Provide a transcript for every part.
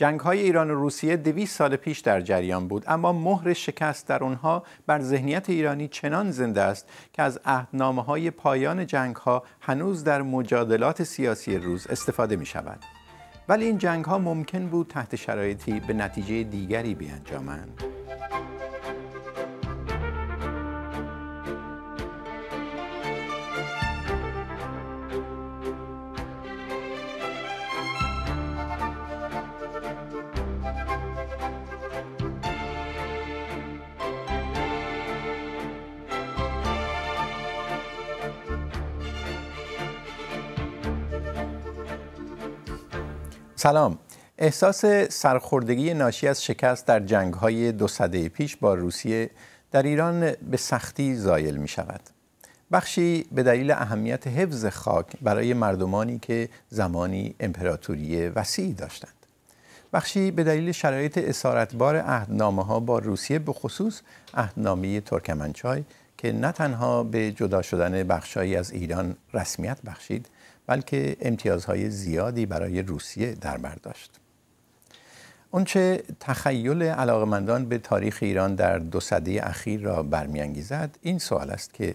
جنگ های ایران و روسیه دویست سال پیش در جریان بود اما مهر شکست در آنها بر ذهنیت ایرانی چنان زنده است که از عهدنامه های پایان جنگ ها هنوز در مجادلات سیاسی روز استفاده می شود ولی این جنگ ها ممکن بود تحت شرایطی به نتیجه دیگری بیانجامند. سلام. احساس سرخوردگی ناشی از شکست در جنگ های دو سده پیش با روسیه در ایران به سختی زایل می شود بخشی به دلیل اهمیت حفظ خاک برای مردمانی که زمانی امپراتوری وسیعی داشتند. بخشی به دلیل شرایط اسارتبار عهدنامه ها با روسیه به خصوص عهدنامه ترکمنچای که نه تنها به جدا شدن بخشهایی از ایران رسمیت بخشید بلکه امتیازهای زیادی برای روسیه در بر داشت. اونچه تخیل علاقمندان به تاریخ ایران در دو سده اخیر را برمیانگیزد این سوال است که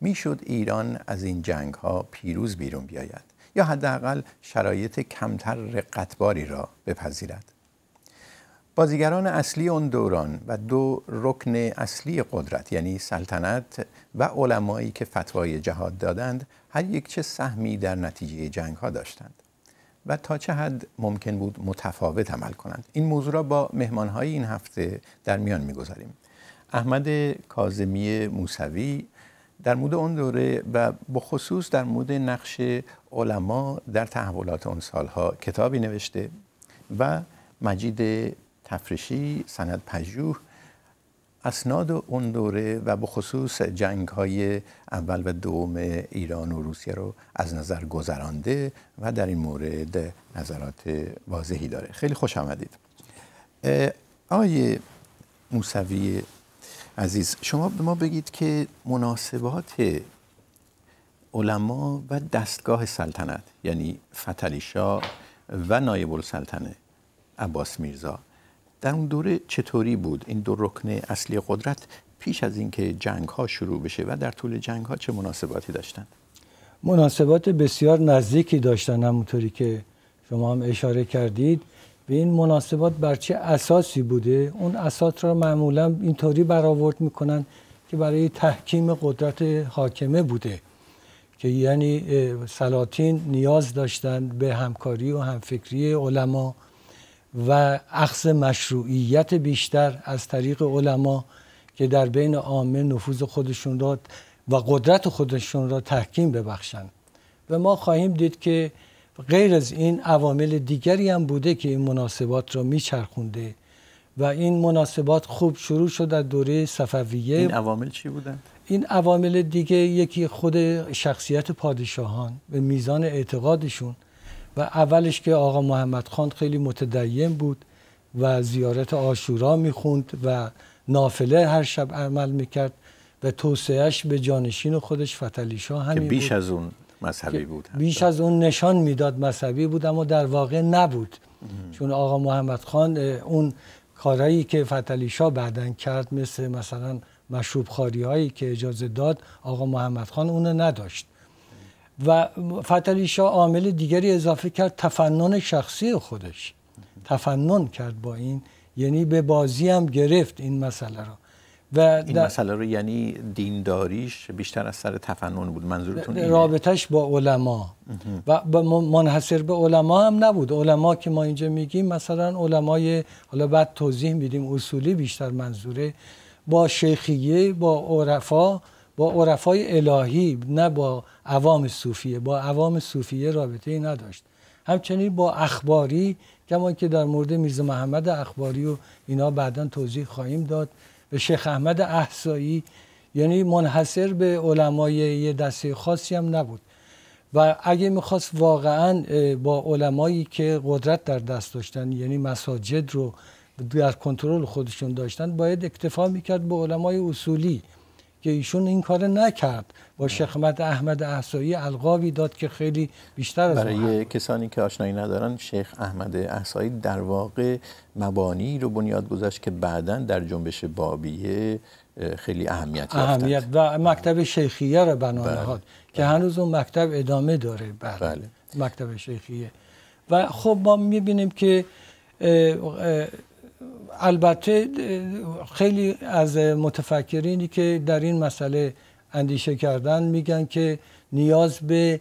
می‌شد ایران از این جنگ ها پیروز بیرون بیاید یا حداقل شرایط کمتر رقتباری را بپذیرد بازیگران اصلی اون دوران و دو رکن اصلی قدرت یعنی سلطنت و علمایی که فتوای جهاد دادند هر یک چه سهمی در نتیجه جنگ ها داشتند و تا چه حد ممکن بود متفاوت عمل کنند. این موضوع را با مهمان های این هفته در میان می‌گذاریم. احمد کاظمی موسوی در مورد اون دوره و بخصوص در مورد نقش علما در تحولات اون سالها کتابی نوشته و مجید تفرشی سند پژوه اسناد اون دوره و به خصوص جنگ های اول و دوم ایران و روسیه رو از نظر گذرانده و در این مورد نظرات واضحی داره. خیلی خوش آمدید. آقای موسوی عزیز شما به ما بگید که مناسبات علما و دستگاه سلطنت یعنی فتلی و نایب السلطنه عباس میرزا در اون دوره چطوری بود؟ این دو رکن اصلی قدرت پیش از اینکه جنگ ها شروع بشه و در طول جنگ ها چه مناسباتی داشتند؟ مناسبات بسیار نزدیکی داشتن همونطوری که شما هم اشاره کردید. به این مناسبات بر چه اساسی بوده؟ اون اساس را معمولا اینطوری برآورد می‌کنن که برای تحکیم قدرت حاکمه بوده که یعنی سلاطین نیاز داشتند به همکاری و همفکری علما و اخذ مشروعیت بیشتر از طریق علما که در بین عامه نفوذ خودشون را و قدرت خودشون را تحکیم ببخشند. و ما خواهیم دید که غیر از این عوامل دیگری هم بوده که این مناسبات را میچرخونده و این مناسبات خوب شروع شد در دوره صفویه. این عوامل چی بودن؟ این عوامل دیگه یکی خود شخصیت پادشاهان به میزان اعتقادشون. و اولش که آقا محمد خان خیلی متدین بود و زیارت آشورا می‌خوند و نافله هر شب عمل می‌کرد و توسعهش به جانشین خودش فتلی شاه همین بیش از اون مذهبی بود بیش از اون نشان می‌داد مذهبی بود اما در واقع نبود. چون آقا محمد خان اون کارهایی که فتلی شاه بعدن کرد مثل مثلا مشروب خاری هایی که اجازه داد آقا محمد خان اونو نداشت. و فتلی شاه عامل دیگری اضافه کرد تفنن شخصی خودش. تفنن کرد با این یعنی به بازی هم گرفت این مسئله را و این مسئله رو یعنی دینداریش بیشتر از سر تفنن بود منظورتون اینه؟ رابطش با علما. و منحصر به علما هم نبود. علما که ما اینجا میگیم مثلا علمای حالا بعد توضیح میدیم اصولی بیشتر منظوره با شیخیه با عرفا با عرفای الهی نه با عوام صوفیه. با عوام صوفیه رابطه ای نداشت. همچنین با اخباری کما که در مورد میرزا محمد اخباری و اینا بعدا توضیح خواهیم داد. به شیخ احمد احسایی یعنی منحصر به علمای یه دسته خاصی هم نبود. و اگه می‌خواست واقعا با علمایی که قدرت در دست داشتن یعنی مساجد رو در کنترل خودشون داشتن باید اکتفا می‌کرد به علمای اصولی. که ایشون این کار نکرد با شخمت احمد احسایی القابی داد که خیلی بیشتر از برای کسانی که آشنایی ندارن شیخ احمد احسایی در واقع مبانی رو بنیاد گذاشت که بعدا در جنبش بابیه خیلی اهمیت اهمیت و مکتب شیخیه رو بنا بله. نهاد که بله. هنوز اون مکتب ادامه داره بله. بله. مکتب شیخیه و خب ما می‌بینیم که البته خیلی از متفکرینی که در این مسئله اندیشه کردن میگن که نیاز به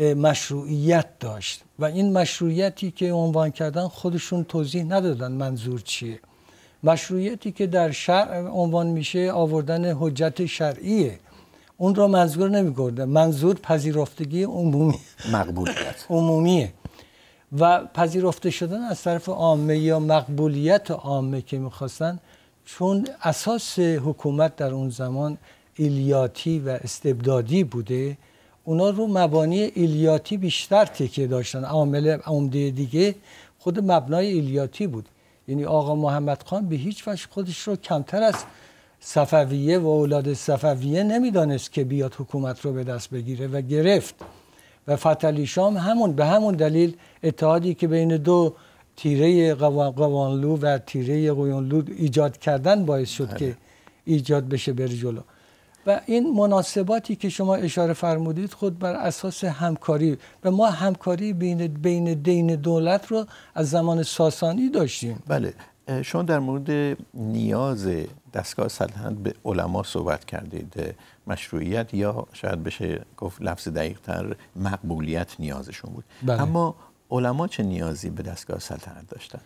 مشروعیت داشت و این مشروعیتی که عنوان کردن خودشون توضیح ندادن منظور چیه. مشروعیتی که در شرع عنوان میشه آوردن حجت شرعیه. اون را منظور نمیگرده منظور پذیرفتگی عمومی مقبولیت. عمومیه. و پذیرفته شدن از طرف عامه یا مقبولیت عامه که می‌خواستن چون اساس حکومت در اون زمان ایلیاتی و استبدادی بوده اونا رو مبانی ایلیاتی بیشتر تکیه داشتن. عامل عمده دیگه خود مبنای ایلیاتی بود. یعنی آقا محمد خان به هیچ وجه خودش رو کمتر از صفویه و اولاد صفویه نمی‌دانست که بیاد حکومت رو به دست بگیره و گرفت. و فتلی شام همون به همون دلیل اتحادی که بین دو تیره قوانلو و تیره قوانلو ایجاد کردن باعث شد بله. که ایجاد بشه بر جلو. و این مناسباتی که شما اشاره فرمودید خود بر اساس همکاری و ما همکاری بین بین دین دولت رو از زمان ساسانی داشتیم. بله. شما در مورد نیاز دستگاه سلطنت به علما صحبت کردید. مشروعیت یا شاید بشه گفت لفظ دقیق تر مقبولیت نیازشون بود. بله. اما علما چه نیازی به دستگاه سلطنت داشتن؟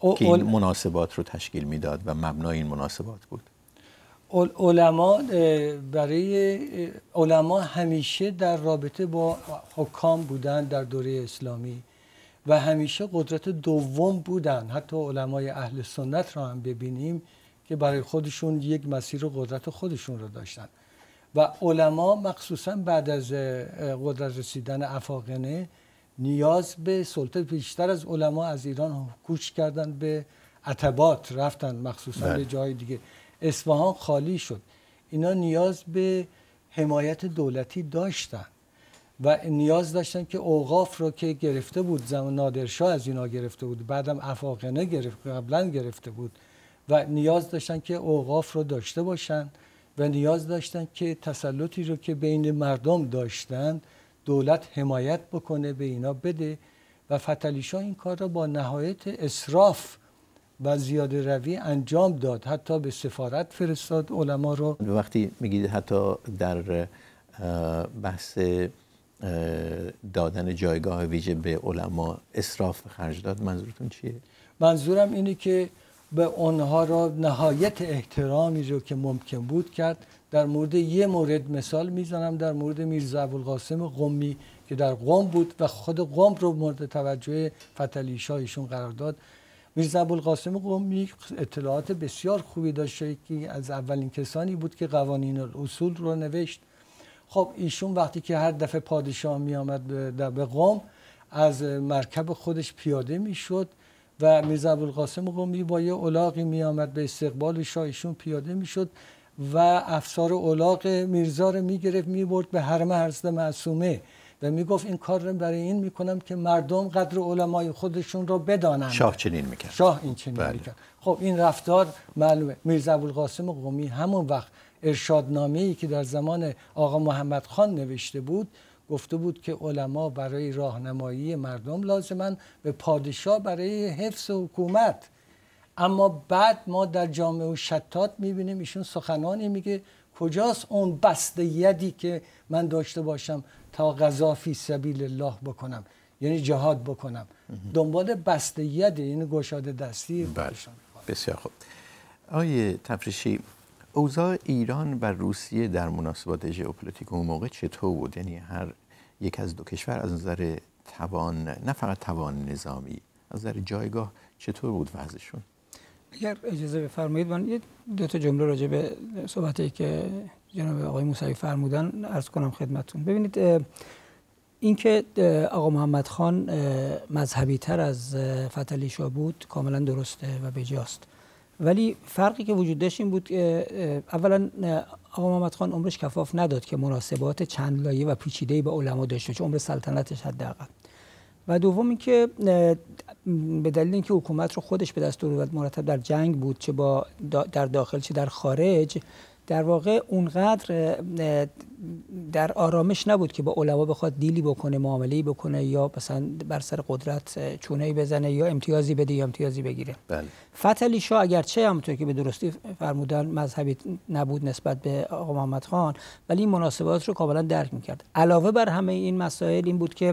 که این مناسبات رو تشکیل می‌داد و مبنای این مناسبات بود. علما برای علما همیشه در رابطه با حکام بودن در دوره اسلامی و همیشه قدرت دوم بودن. حتی علمای اهل سنت را هم ببینیم که برای خودشون یک مسیر قدرت خودشون رو داشتن. و علما مخصوصا بعد از قدرت رسیدن افاقنه نیاز به سلطه بیشتر از علما از ایران کوچ کردن به عتبات رفتن مخصوصا به بله. جای دیگه. اصفهان خالی شد. اینا نیاز به حمایت دولتی داشتن و نیاز داشتن که اوقاف رو که گرفته بود زمان نادرشاه از اینا گرفته بود بعدم افاقنه گرفت قبلا گرفته بود و نیاز داشتن که اوقاف رو داشته باشن. و نیاز داشتن که تسلطی رو که بین مردم داشتن دولت حمایت بکنه به اینا بده و فتلیشا این کار را با نهایت اصراف و زیاده روی انجام داد حتی به سفارت فرستاد علما رو وقتی میگید حتی در بحث دادن جایگاه ویژه به علما اصراف خرج داد منظورتون چیه؟ منظورم اینه که به اونها را نهایت احترامی رو که ممکن بود کرد. در مورد یه مورد مثال می‌زنم در مورد میرزا ابوالقاسم قمی که در قم بود و خود قم رو مورد توجه فتلی ایشون قرار داد. میرزا ابوالقاسم قمی اطلاعات بسیار خوبی داشته که از اولین کسانی بود که قوانین اصول رو نوشت. خب ایشون وقتی که هر دفعه پادشاه می آمد به قم از مرکب خودش پیاده می‌شد. و میرزا ابوالقاسم قمی با یه الاغی می آمد به استقبال شاه. پیاده می‌شد و افسار الاغ میرزا رو می‌گرفت می‌برد به حرم حضرت معصومه و می‌گفت این کار رو برای این می‌کنم که مردم قدر علمای خودشون رو بدانند. شاه چنین می‌کرد. شاه این چنین بله. می‌کرد. خب این رفتار معلومه. میرزا ابوالقاسم قمی همون وقت ارشادنامه ای که در زمان آقا محمد خان نوشته بود گفته بود که علما برای راهنمایی مردم لازمن به پادشاه برای حفظ حکومت. اما بعد ما در جامعه و شتات می‌بینیم ایشون سخنانی میگه کجاست اون بسته یدی که من داشته باشم تا غذا فی سبیل الله بکنم؟ یعنی جهاد بکنم. دنبال بسته ید یعنی گشاده دستی بله. بسیار خوب. آیه تفریشی اوضاع ایران و روسیه در مناسبات ژئوپلیتیک اون موقع چطور بود؟ یعنی هر یک از دو کشور از نظر توان نه فقط توان نظامی از نظر جایگاه چطور بود وضعشون؟ اگر اجازه بفرمایید من یه دو تا جمله راجع به صحبتی که جناب آقای موسوی فرمودن عرض کنم خدمتون ببینید اینکه آقا محمد خان مذهبی تر از فتلی بود کاملا درسته و بجاست. ولی فرقی که وجود داشت این بود که اولا آقا محمد خان عمرش کفاف نداد که مناسبات چند لایه و پیچیده‌ای با علما داشته چون عمر سلطنتش حداقل. و دوم اینکه به دلیل اینکه حکومت رو خودش به دست آورد مرتب در جنگ بود چه با در داخل چه در خارج در واقع اونقدر در آرامش نبود که با علما بخواد دیلی بکنه معامله بکنه یا مثلا بر سر قدرت چونه بزنه یا امتیازی بده یا امتیازی بگیره. بله. فتلی شاه اگرچه همونطور که به درستی فرمودن مذهبی نبود نسبت به آقا محمد خان ولی این مناسبات رو کاملا درک می‌کرد. علاوه بر همه این مسائل این بود که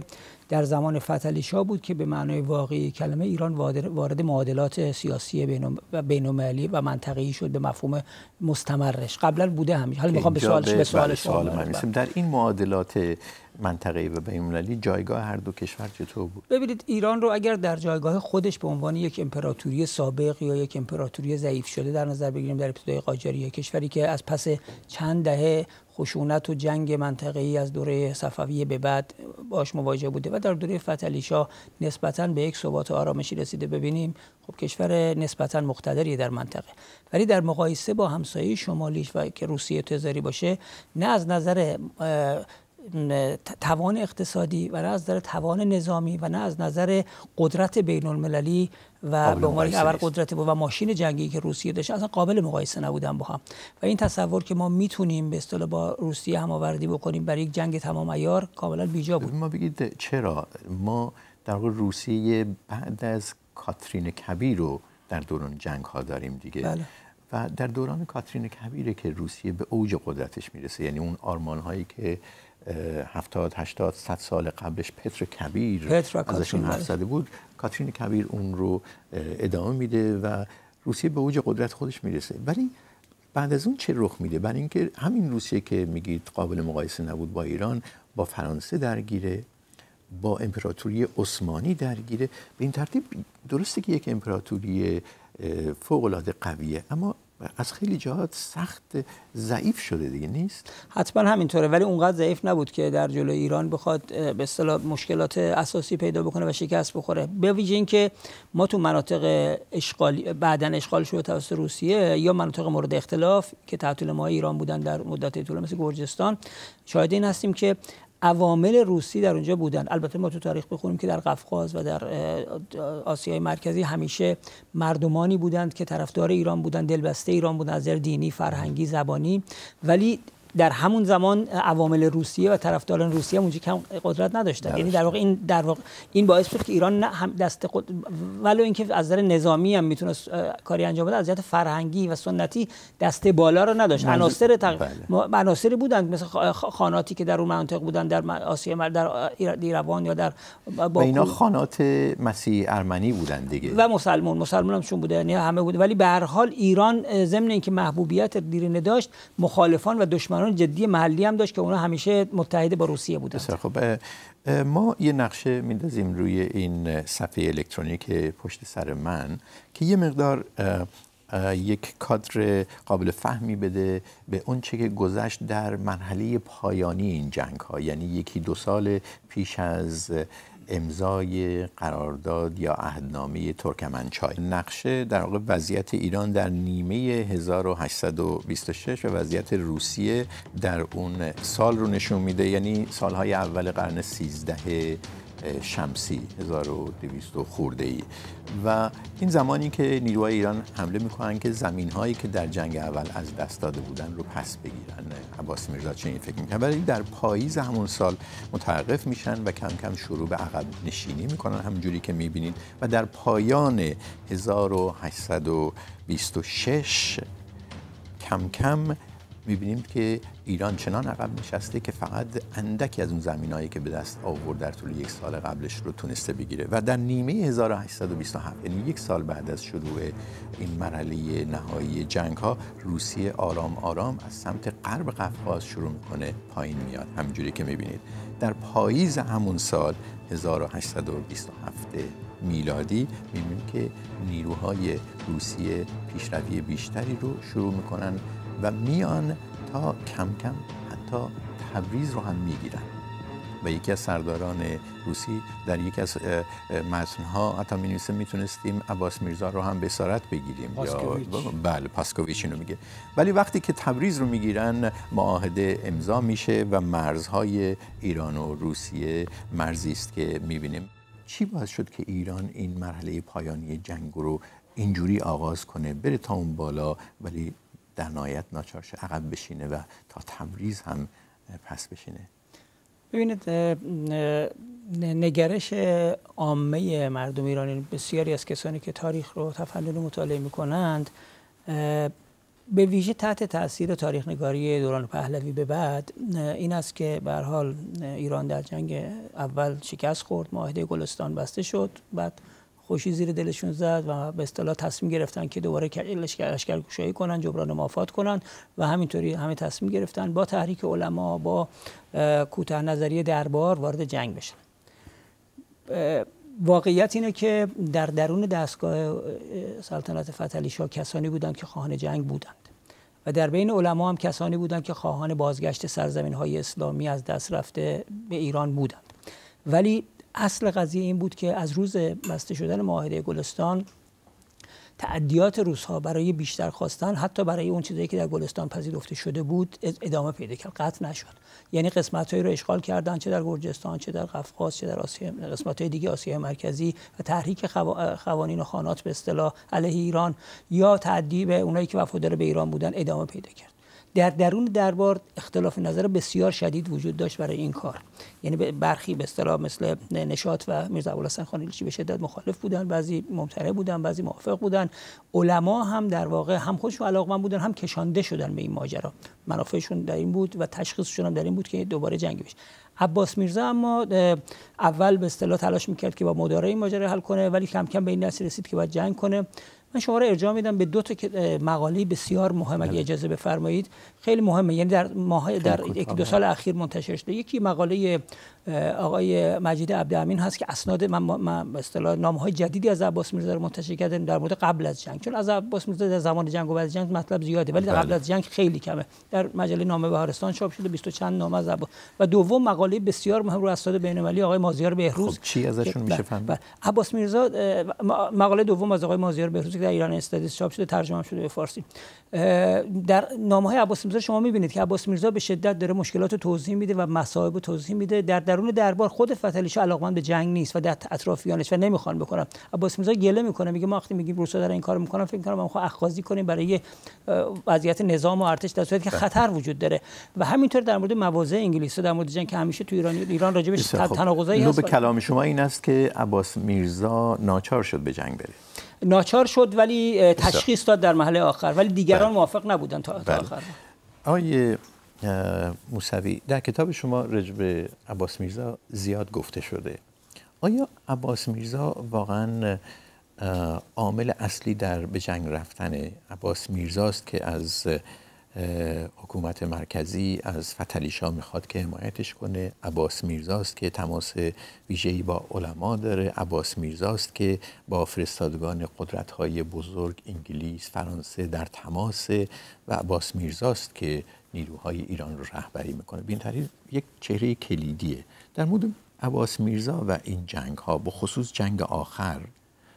در زمان فتلی شاه بود که به معنای واقعی کلمه ایران وارد معادلات سیاسی بین المللی و منطقه‌ای شد به مفهوم مستمرش. قبلا بوده همیشه. حالا می‌خوام به سوالش به سوال شما در این معادلات منطقه و بین جایگاه هر دو کشور چطور بود؟ ببینید ایران رو اگر در جایگاه خودش به عنوان یک امپراتوری سابق یا یک امپراتوری ضعیف شده در نظر بگیریم در ابتدای قاجاریه کشوری که از پس چند دهه خشونت و جنگ منطقه ای از دوره صفویه به بعد باش مواجه بوده و در دوره فتحعلی شاه نسبتا به یک ثبات آرامشی رسیده. ببینیم خب کشور نسبتا مقتدری در منطقه. ولی در مقایسه با همسایه شمالیش و که روسیه تزاری باشه نه از نظر توان اقتصادی و نه از نظر توان نظامی و نه از نظر قدرت بین المللی و به عنوان اول قدرت بود و ماشین جنگی که روسیه داشت اصلا قابل مقایسه نبودن با هم. و این تصور که ما می‌تونیم به اصطلاح با روسیه هماوردی بکنیم برای یک جنگ تمام عیار کاملا بیجا بود. ما بگید چرا؟ ما در واقع روسیه بعد از کاترین کبیر رو در دوران جنگ ها داریم دیگه. بله. و در دوران کاترین کبیره که روسیه به اوج قدرتش می‌رسه یعنی اون آرمان هایی که هفتاد هشتاد صد سال قبلش پتر کبیر پتر ازشون حرف زده بود. کاترین کبیر اون رو ادامه میده و روسیه به اوج قدرت خودش می‌رسه. ولی بعد از اون چه رخ میده؟ برای اینکه همین روسیه که میگید قابل مقایسه نبود با ایران با فرانسه درگیره با امپراتوری عثمانی درگیره. به این ترتیب درسته که یک امپراتوری فوق العاده قویه اما از خیلی جهات سخت ضعیف شده دیگه نیست؟ حتما همینطوره ولی اونقدر ضعیف نبود که در جلوی ایران بخواد به اصطلاح مشکلات اساسی پیدا بکنه و شکست بخوره. به ویژه اینکه ما تو مناطق اشغالی بعدا اشغال شده توسط روسیه یا مناطق مورد اختلاف که تحت ما ایران بودن در مدت طول مثل گرجستان شاهد این هستیم که عوامل روسی در اونجا بودن. البته ما تو تاریخ بخونیم که در قفقاز و در آسیای مرکزی همیشه مردمانی بودند که طرفدار ایران بودند دلبسته ایران بودند از دینی فرهنگی زبانی. ولی در همون زمان عوامل روسیه و طرفداران روسیه اونجا کم قدرت نداشتن. یعنی در واقع این در واقع این باعث شد که ایران نه هم دست قد... ولو اینکه از نظر نظامی هم می‌تونست کاری انجام بده از جهت فرهنگی و سنتی دست بالا رو نداشت. عناصر تق... بله. عناصری بودند. مثل خاناتی که در اون منطقه بودن در آسیا در ایروان یا در باکو. اینا خانات مسیح ارمنی بودن دیگه. و مسلمان مسلمان هم چون بوده. یعنی همه بوده. ولی به هر حال ایران ضمن اینکه محبوبیت دیرینه داشت مخالفان و دشمنان سازمانان جدی محلی هم داشت که اونا همیشه متحد با روسیه بودن خب ما یه نقشه میندازیم روی این صفحه الکترونیک پشت سر من که یه مقدار یک کادر قابل فهمی بده به اون چه که گذشت در مرحله پایانی این جنگ ها یعنی یکی دو سال پیش از امضای قرارداد یا عهدنامه ترکمنچای نقشه در واقع وضعیت ایران در نیمه 1826 و وضعیت روسیه در اون سال رو نشون میده. یعنی سالهای اول قرن 13 شمسی 1200 خورده ای و این زمانی که نیروهای ایران حمله می‌کنن که زمین هایی که در جنگ اول از دست داده بودن رو پس بگیرن. عباس میرزا چنین فکر می‌کنن ولی در پاییز همون سال متوقف میشن و کم کم شروع به عقب نشینی می‌کنن همونجوری که می‌بینید. و در پایان 1826 کم کم می‌بینیم که ایران چنان عقب نشسته که فقط اندکی از اون زمینایی که به دست آورد در طول یک سال قبلش رو تونسته بگیره. و در نیمه 1827 یعنی یک سال بعد از شروع این مرحله نهایی جنگ ها روسیه آرام آرام از سمت غرب قفقاز شروع می‌کنه پایین میاد. همینجوری که می‌بینید. در پاییز همون سال 1827 میلادی می‌بینیم که نیروهای روسیه پیشروی بیشتری رو شروع می‌کنن و میان تا کم کم حتی تبریز رو هم می‌گیرن. و یکی از سرداران روسی در یکی از متنها حتی می نویسه می‌تونستیم عباس میرزا رو هم به اسارت بگیریم پاسکویچ. یا بله پاسکویچ اینو میگه. ولی وقتی که تبریز رو می‌گیرن معاهده امضا میشه و مرزهای ایران و روسیه مرزی است که می‌بینیم. چی باعث شد که ایران این مرحله پایانی جنگ رو اینجوری آغاز کنه؟ بره تا اون بالا ولی در نهایت ناچارش عقب بشینه و تا تبریز هم پس بشینه. ببینید نگرش عامه مردم ایرانی بسیاری از کسانی که تاریخ رو تفنن مطالعه می‌کنند به ویژه تحت تاثیر تاریخ نگاری دوران پهلوی به بعد این است که به حال ایران در جنگ اول شکست خورد معاهده گلستان بسته شد بعد خوشی زیر دلشون زد و به اصطلاح تصمیم گرفتن که دوباره لشکر گشایی کنن جبران مافات کنن و همینطوری همه تصمیم گرفتن با تحریک علما با کوتاه نظری دربار وارد جنگ بشن. واقعیت اینه که در درون دستگاه سلطنت فتلی شاه کسانی بودند که خواهان جنگ بودند و در بین علما هم کسانی بودند که خواهان بازگشت سرزمین های اسلامی از دست رفته به ایران بودند. ولی اصل قضیه این بود که از روز بسته شدن معاهده گلستان تعدیات روزها برای بیشتر خواستن حتی برای اون چیزایی که در گلستان پذیرفته شده بود ادامه پیدا کرد قطع نشد. یعنی قسمت هایی رو اشغال کردن چه در گرجستان چه در قفقاز چه در آسیا قسمت های دیگه آسیا مرکزی و تحریک قوانین و خانات به اصطلاح علیه ایران یا تعدی به اونایی که وفادار به ایران بودن ادامه پیدا کرد. در درون دربار اختلاف نظر بسیار شدید وجود داشت برای این کار. یعنی برخی به اصطلاح مثل نشاط و میرزا ابوالحسن خانیلیچی به شدت مخالف بودن بعضی ممتنع بودن بعضی موافق بودن. علما هم در واقع هم خودشون علاقمند بودن هم کشانده شدن به این ماجرا. منافعشون در این بود و تشخیصشون هم در این بود که دوباره جنگ بشه. عباس میرزا اما اول به اصطلاح تلاش می‌کرد که با مدارای این ماجرا حل کنه ولی کم کم به این رسید که باید جنگ کنه. من شما را ارجاع میدم به دو تا مقاله بسیار مهم اگه بله. اجازه بفرمایید. خیلی مهمه یعنی در ماه در یک دو سال اخیر منتشر شده. یکی مقاله آقای مجید عبدالامین هست که اسناد من, من به اصطلاح نامه های جدیدی از عباس میرزا رو منتشر کردن در مورد قبل از جنگ. چون از عباس میرزا در زمان جنگ و بعد جنگ مطلب زیاده ولی در قبل بله. از جنگ خیلی کمه. در مجله نامه بهارستان چاپ شده 20 چند نامه از عباس و دوم مقاله بسیار مهم رو اسناد بین‌المللی آقای مازیار بهروز خب چی ازشون میشه بله، فهمید عباس میرزا مقاله دوم از آقای مازیار بهروز که در ایران استادیس چاپ شده ترجمه شده به فارسی. در نامه های عباس میرزا شما می‌بینید که عباس میرزا به شدت داره مشکلات توضیح میده و مصائب توضیح میده. در درون دربار خود فتلیشا علاقمند به جنگ نیست و در اطرافیانش و نمی‌خوان بکنم. عباس میرزا گله می‌کنه میگه ما وقتی میگیم روسا دارن این کارو می‌کنن فکر کنم ما اخاذی کنیم برای وضعیت نظام و ارتش در صورتی که خطر وجود داره. و همینطور در مورد مواضع انگلیس در مورد جنگ که همیشه تو ایران ایران راجبش تناقضایی هست. به کلام شما این است که عباس میرزا ناچار شد به جنگ بره. ناچار شد ولی تشخیص داد در محل آخر ولی دیگران بله. موافق نبودن تا, بله. آخر آقای موسوی در کتاب شما رجب عباس میرزا زیاد گفته شده آیا عباس میرزا واقعا عامل اصلی در به جنگ رفتن عباس میرزاست که از حکومت مرکزی از فتلیشا می‌خواد که حمایتش کنه. عباس میرزاست که تماس ویژه‌ای با علما داره. عباس میرزاست که با فرستادگان قدرت‌های بزرگ انگلیس فرانسه در تماس و عباس میرزاست که نیروهای ایران رو رهبری می‌کنه. بین طریق یک چهره کلیدیه. در مورد عباس میرزا و این جنگ ها به خصوص جنگ آخر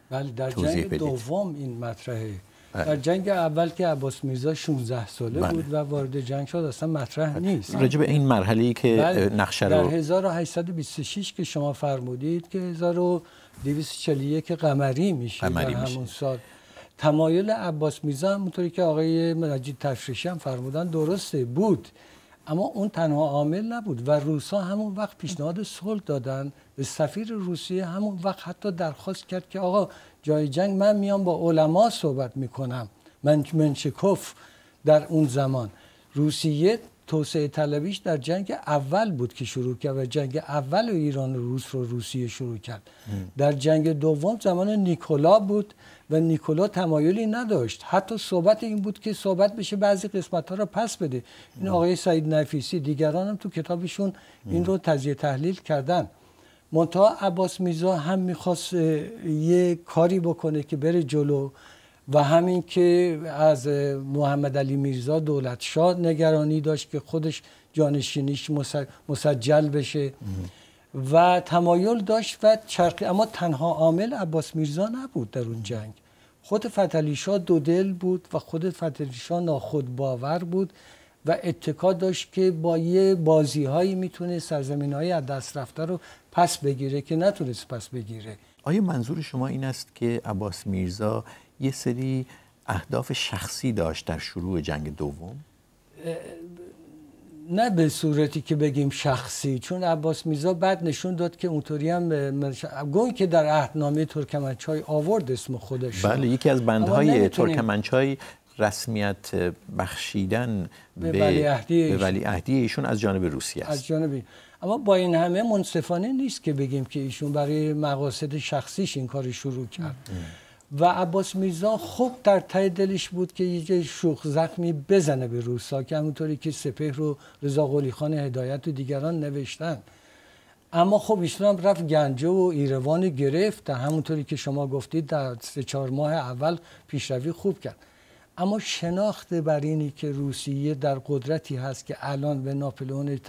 بله در جنگ دوم این مطرحه. در جنگ اول که عباس میرزا 16 ساله بله. بود و وارد جنگ شد اصلا مطرح بله. نیست راجع به این مرحله ای که بله. نقشه رو در 1826 که شما فرمودید که 1241 قمری میشه قمری در همون میشه. سال تمایل عباس میرزا همونطوری که آقای مجید تفریشی هم فرمودن درسته بود اما اون تنها عامل نبود و روسا همون وقت پیشنهاد صلح دادن به سفیر روسیه همون وقت حتی درخواست کرد که آقا جای جنگ من میام با علما صحبت می‌کنم. من منشکوف در اون زمان. روسیه توسعه طلبیش در جنگ اول بود که شروع کرد و جنگ اول ایران و روس رو روسیه شروع کرد. در جنگ دوم زمان نیکولا بود. و نیکولا تمایلی نداشت. حتی صحبت این بود که صحبت بشه بعضی قسمت ها رو پس بده. این آقای سعید نفیسی دیگران هم تو کتابشون این رو تجزیه تحلیل کردن. منتها عباس میزا هم می‌خواست یه کاری بکنه که بره جلو و همین که از محمد علی میرزا دولت شاه نگرانی داشت که خودش جانشینیش مسجل بشه. و تمایل داشت و چرخی اما تنها عامل عباس میرزا نبود در اون جنگ خود فتلیشا دو دل بود و خود فتلیشا ناخود باور بود و اتکا داشت که با یه بازی هایی می‌تونه سرزمین های از دست رفته رو پس بگیره که نتونست پس بگیره آیا منظور شما این است که عباس میرزا یه سری اهداف شخصی داشت در شروع جنگ دوم؟ نه به صورتی که بگیم شخصی چون عباس میرزا بعد نشون داد که اونطوری هم گوی که در عهدنامه ترکمنچای آورد اسم خودش بله یکی از بندهای ترکمنچای رسمیت بخشیدن به ولی عهدی ایشون. از جانب روسیه است. از جانب اما با این همه منصفانه نیست که بگیم که ایشون برای مقاصد شخصیش این کار شروع کرد. و عباس میرزا خوب در ته دلش بود که یه شوخ زخمی بزنه به روسا که همونطوری که سپه رو رضا قلی خان هدایت و دیگران نوشتن. اما خب ایشون هم رفت گنجه و ایروان گرفت همونطوری که شما گفتید در سه چهار ماه اول پیشروی خوب کرد. اما شناخت بر اینی که روسیه در قدرتی هست که الان به ناپلئون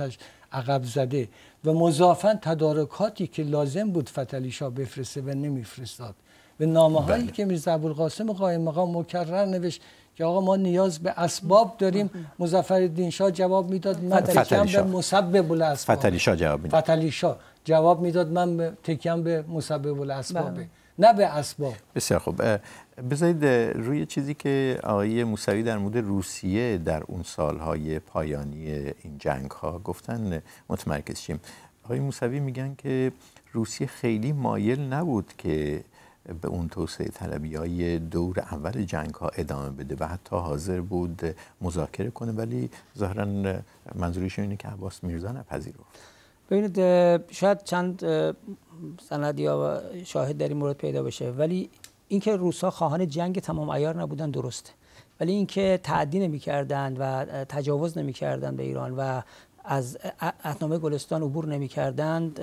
عقب زده و مضافا تدارکاتی که لازم بود فتلیشا بفرسته و نمیفرستاد. به نامه هایی بله. که میرزا ابوالقاسم قایم مقام مکرر نوشت که آقا ما نیاز به اسباب داریم. مظفر شاه جواب می‌داد من تکیم به مسبب الاسباب. فتلی شاه جواب می‌داد. فتلی شاه جواب می‌داد من تکیم به مسبب الاسباب. بله. نه به اسباب. بسیار خوب. بذارید روی چیزی که آقای موسوی در مورد روسیه در اون سالهای پایانی این جنگ ها گفتن متمرکز شیم. آقای موسوی میگن که روسیه خیلی مایل نبود که به اون توسعه طلبی های دور اول جنگ ها ادامه بده و حتی حاضر بود مذاکره کنه ولی ظاهرا منظورش اینه که عباس میرزا نپذیرفت. ببینید شاید چند سند یا شاهد در این مورد پیدا بشه ولی اینکه روسا خواهان جنگ تمام ایار نبودن درسته ولی اینکه تعدی نمی‌کردند و تجاوز نمی‌کردند به ایران و از اهنامه گلستان عبور نمی‌کردند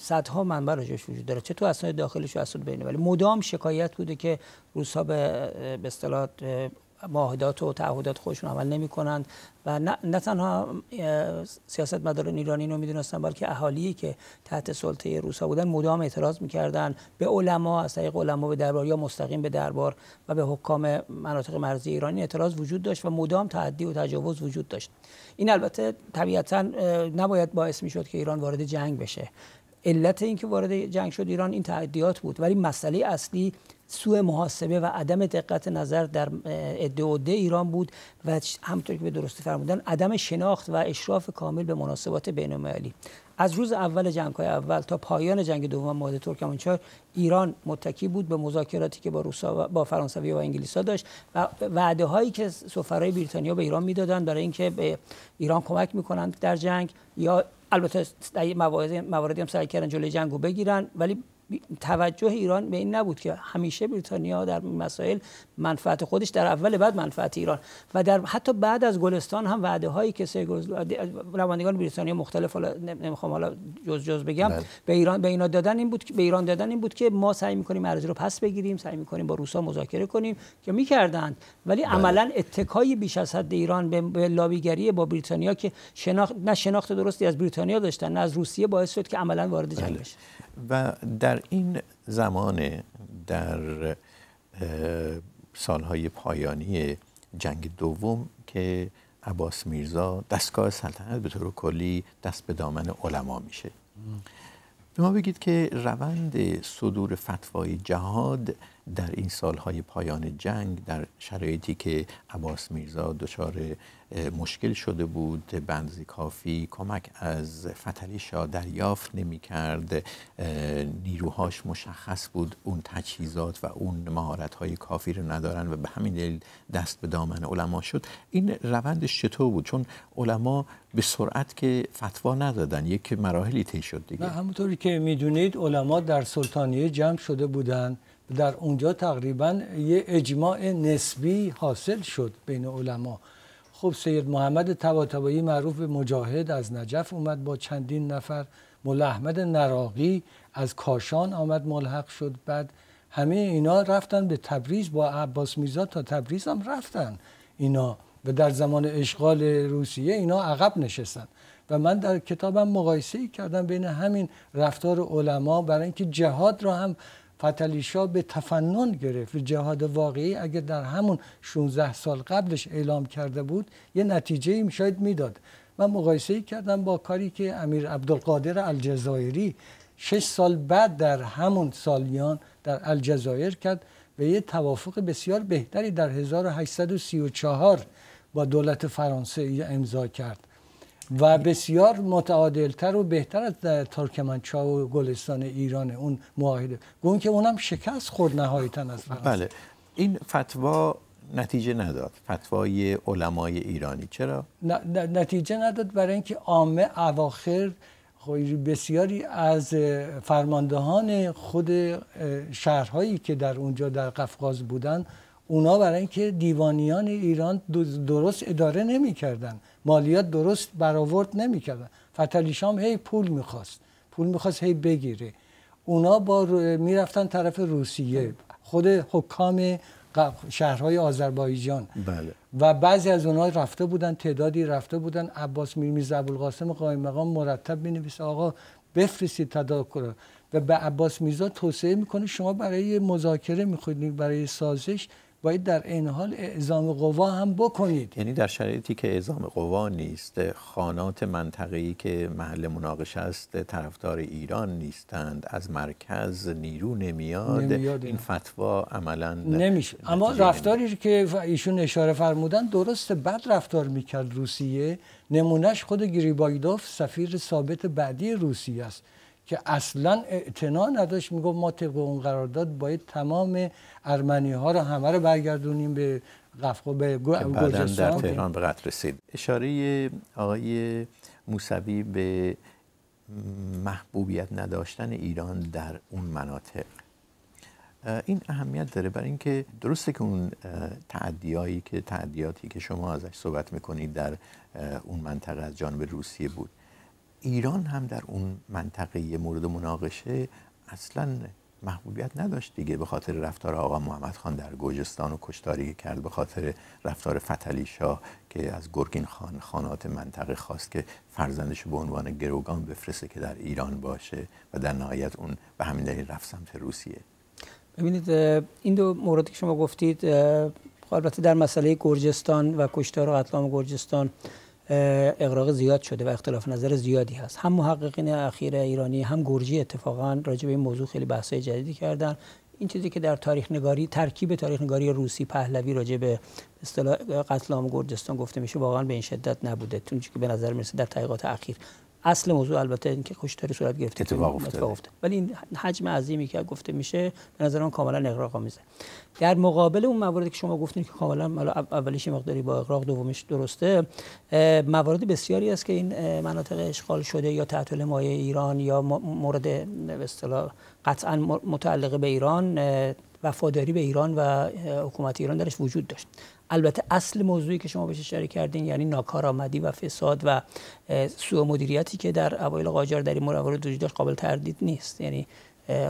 صدها منبع راجعش وجود داره. چه تو اسناد داخلش و اسناد ولی مدام شکایت بوده که روسا به به اصطلاح معاهدات و تعهدات خودشون عمل نمی کنند و نه, نه تنها سیاست مداران ایرانی رو می‌دونستن بلکه اهالی که تحت سلطه روسا بودن مدام اعتراض می‌کردن به علما از طریق علما به دربار یا مستقیم به دربار و به حکام مناطق مرزی ایرانی اعتراض وجود داشت و مدام تعدی و تجاوز وجود داشت. این البته طبیعتا نباید باعث می‌شد که ایران وارد جنگ بشه. علت اینکه وارد جنگ شد ایران این تعدیات بود. ولی مسئله اصلی سوء محاسبه و عدم دقت نظر در ادعاده ایران بود و همونطور که به درستی فرمودن عدم شناخت و اشراف کامل به مناسبات بین المللی از روز اول جنگ های اول تا پایان جنگ دوم ماده ترکمنچای ایران متکی بود به مذاکراتی که با روسا با فرانسوی و انگلیسا داشت و وعده هایی که سفرای بریتانیا به ایران می‌دادند برای اینکه به ایران کمک می‌کنند در جنگ یا البته مواردی هم سعی کردن جلوی جنگو بگیرن ولی توجه ایران به این نبود که همیشه بریتانیا در مسائل منفعت خودش در اول بعد منفعت ایران و در حتی بعد از گلستان هم وعده هایی که روندگان بریتانیا مختلف حالا نمی‌خوام حالا جز جز بگم بله. به ایران به اینا دادن این بود که به ایران دادن این بود که ما سعی می‌کنیم ارزی رو پس بگیریم سعی می‌کنیم با روسا مذاکره کنیم که می‌کردند ولی بله. عملا اتکای بیش از حد ایران به لابیگری با بریتانیا که شناخت نه شناخت درستی از بریتانیا داشتن نه از روسیه باعث شد که عملا وارد جنگ بله. بشه و در این زمان در سالهای پایانی جنگ دوم که عباس میرزا دستگاه سلطنت به طور کلی دست به دامن علما میشه. به ما بگید که روند صدور فتوای جهاد در این سالهای پایان جنگ در شرایطی که عباس میرزا دچار مشکل شده بود بنزی کافی کمک از فتلی شاه دریافت نمی کرد نیروهاش مشخص بود اون تجهیزات و اون مهارت های کافی رو ندارن و به همین دلیل دست به دامن علما شد. این روندش چطور بود؟ چون علما به سرعت که فتوا ندادن یک مراحلی طی شد دیگه. همونطوری که می‌دونید علما در سلطانیه جمع شده بودند در اونجا تقریبا یه اجماع نسبی حاصل شد بین علما. خب سید محمد طباطبایی معروف به مجاهد از نجف اومد با چندین نفر. مولا احمد نراقی از کاشان آمد ملحق شد. بعد همه اینا رفتن به تبریز با عباس میرزا. تا تبریز هم رفتن اینا و در زمان اشغال روسیه اینا عقب نشستن. و من در کتابم مقایسه ای کردم بین همین رفتار علما برای اینکه جهاد را هم فتلیشا به تفنن گرفت. جهاد واقعی اگر در همون 16 سال قبلش اعلام کرده بود یه نتیجه می شاید می‌داد. من مقایسه ای کردم با کاری که امیر عبدالقادر الجزایری شش سال بعد در همون سالیان در الجزایر کرد و یه توافق بسیار بهتری در 1834 با دولت فرانسه امضا کرد. و بسیار متعادلتر و بهتر از ترکمنچا و گلستان ایران اون معاهده. گون که اونم شکست خورد نهایتا از فرانسه بله. این فتوا نتیجه نداد. فتوای علمای ایرانی. چرا؟ نتیجه نداد برای اینکه عامه اواخر بسیاری از فرماندهان خود شهرهایی که در اونجا در قفقاز بودن اونا برای اینکه دیوانیان ایران درست اداره نمی‌کردن. مالیات درست برآورد نمی‌کردن. فتلی شام هی پول می‌خواست. پول می‌خواست هی بگیره. اونا با می‌رفتن طرف روسیه. خود حکام شهرهای آذربایجان. بله. و بعضی از اونها رفته بودن تعدادی رفته بودن. عباس میرمیز ابوالقاسم قائم مقام مرتب می‌نویسه. آقا بفرستید تداکر و به عباس میرزا توصیه می‌کنه شما برای مذاکره می‌خواید برای سازش باید در این حال اعزام قوا هم بکنید. یعنی در شرایطی که اعزام قوا نیست خانات منطقه‌ای که محل مناقشه است طرفدار ایران نیستند از مرکز نیرو نمیاد, نمیاد. این فتوا عملا نمیشه. اما رفتاری که ایشون اشاره فرمودن درست بد رفتار می‌کرد روسیه. نمونهش خود گریبایدوف سفیر ثابت بعدی روسیه است. که اصلا اعتنا نداشت. می‌گفت ما طبق اون قرارداد باید تمام ارمنی ها رو همه رو برگردونیم به قفقا به گرجستان در تهران به قتل رسید. اشاره آقای موسوی به محبوبیت نداشتن ایران در اون مناطق. این اهمیت داره برای اینکه درسته که اون تعدیایی که تعدیاتی که شما ازش صحبت می‌کنید در اون منطقه از جانب روسیه بود. ایران هم در اون منطقه مورد مناقشه. اصلا محبوبیت نداشت دیگه به خاطر رفتار آقا محمد خان در گوجستان و کشتاری کرد به خاطر رفتار فتلی شاه که از گرگین خان خانات منطقه خواست که فرزندش به عنوان گروگان بفرسته که در ایران باشه و در نهایت اون به همین دلیل رفت سمت روسیه. ببینید این دو موردی که شما گفتید البته در مسئله گرجستان و کشتار و قتل عام گرجستان اقراق زیاد شده و اختلاف نظر زیادی هست. هم محققین اخیر ایرانی هم گرجی اتفاقا راجع به این موضوع خیلی بحث‌های جدیدی کردن. این چیزی که در تاریخ نگاری ترکیب تاریخ نگاری روسی پهلوی راجع به اصطلاح قتل عام گرجستان گفته میشه واقعا به این شدت نبوده. چون که به نظر می‌رسه در تحقیقات اخیر اصل موضوع البته اینکه کشتاری صورت گرفته. اتفاق افتاده. ولی این حجم عظیمی که گفته میشه به نظر من کاملا اغراق آمیزه. در مقابل اون مواردی که شما گفتین که کاملا اولیش مقداری با اغراق دومیش درسته موارد بسیاری است که این مناطق اشغال شده یا تحت مایه ایران یا مورد به اصطلاح قطعا متعلقه به ایران وفاداری به ایران و حکومت ایران درش وجود داشت. البته اصل موضوعی که شما بهش اشاره کردین یعنی ناکارآمدی و فساد و سوء مدیریتی که در اوایل قاجار در این وجود داشت قابل تردید نیست. یعنی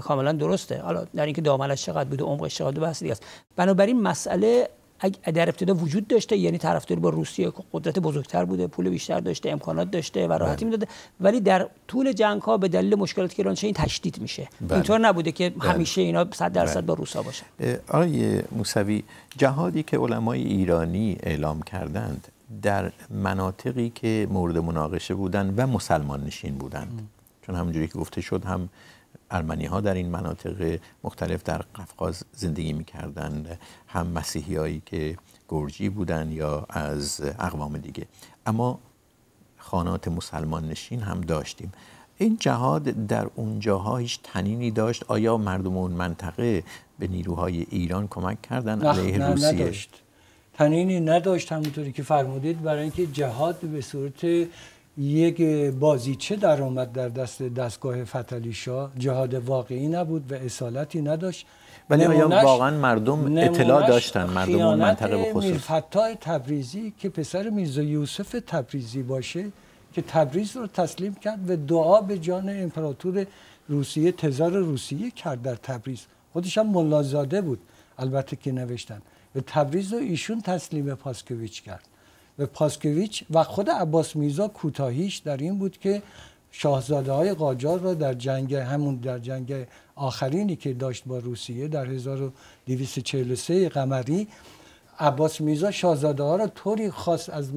کاملا درسته. حالا در اینکه دامنش چقدر بوده عمقش چقدر بحث است. بنابراین مسئله در ابتدا وجود داشته یعنی طرفداری با روسیه قدرت بزرگتر بوده پول بیشتر داشته امکانات داشته و راحتی بله. می‌داده ولی در طول جنگ ها به دلیل مشکلاتی که ایران این تشدید میشه بله. اینطور نبوده که بله. همیشه اینا 100 درصد بله. با روسا باشه آقای موسوی جهادی که علمای ایرانی اعلام کردند در مناطقی که مورد مناقشه بودند و مسلمان نشین بودند چون همونجوری که گفته شد هم ارمنی ها در این مناطق مختلف در قفقاز زندگی می‌کردن هم مسیحی هایی که گرجی بودن یا از اقوام دیگه. اما خانات مسلمان نشین هم داشتیم. این جهاد در اونجاها هیچ تنینی داشت. آیا مردم اون منطقه به نیروهای ایران کمک کردن علیه نه روسیه؟ نداشت. تنینی نداشت همونطوری که فرمودید برای اینکه جهاد به صورت یک بازیچه در آمد در دست دستگاه فتلی شاه؟ جهاد واقعی نبود و اصالتی نداشت. ولی آیا واقعا مردم اطلاع داشتن؟ مردم اون منطقه به خصوص؟ فتای تبریزی که پسر میرزا یوسف تبریزی باشه که تبریز رو تسلیم کرد و دعا به جان امپراتور روسیه تزار روسیه کرد در تبریز. خودش هم ملازاده بود البته که نوشتن. و تبریز رو ایشون تسلیم پاسکویچ کرد. و پاسکویچ و خود عباس میرزا کوتاهیش در این بود که شاهزاده های قاجار را در جنگ همون در جنگ آخرینی که داشت با روسیه در 1243 قمری عباس میرزا شاهزاده ها را طوری خاص از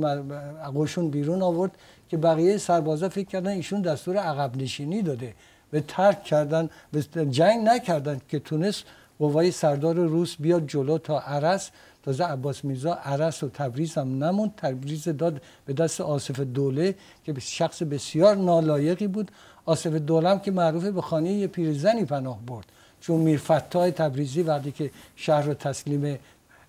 قشون بیرون آورد که بقیه سربازا فکر کردن ایشون دستور عقب نشینی داده. به ترک کردن به جنگ نکردن که تونست قوای سردار روس بیاد جلو تا عرس تازه عباس میرزا عرس و تبریز هم نموند. تبریز داد به دست آصف دوله که شخص بسیار نالایقی بود. آصف دوله هم که معروفه به خانه یه پیرزنی پناه برد. چون میرفتای تبریزی وقتی که شهر رو تسلیم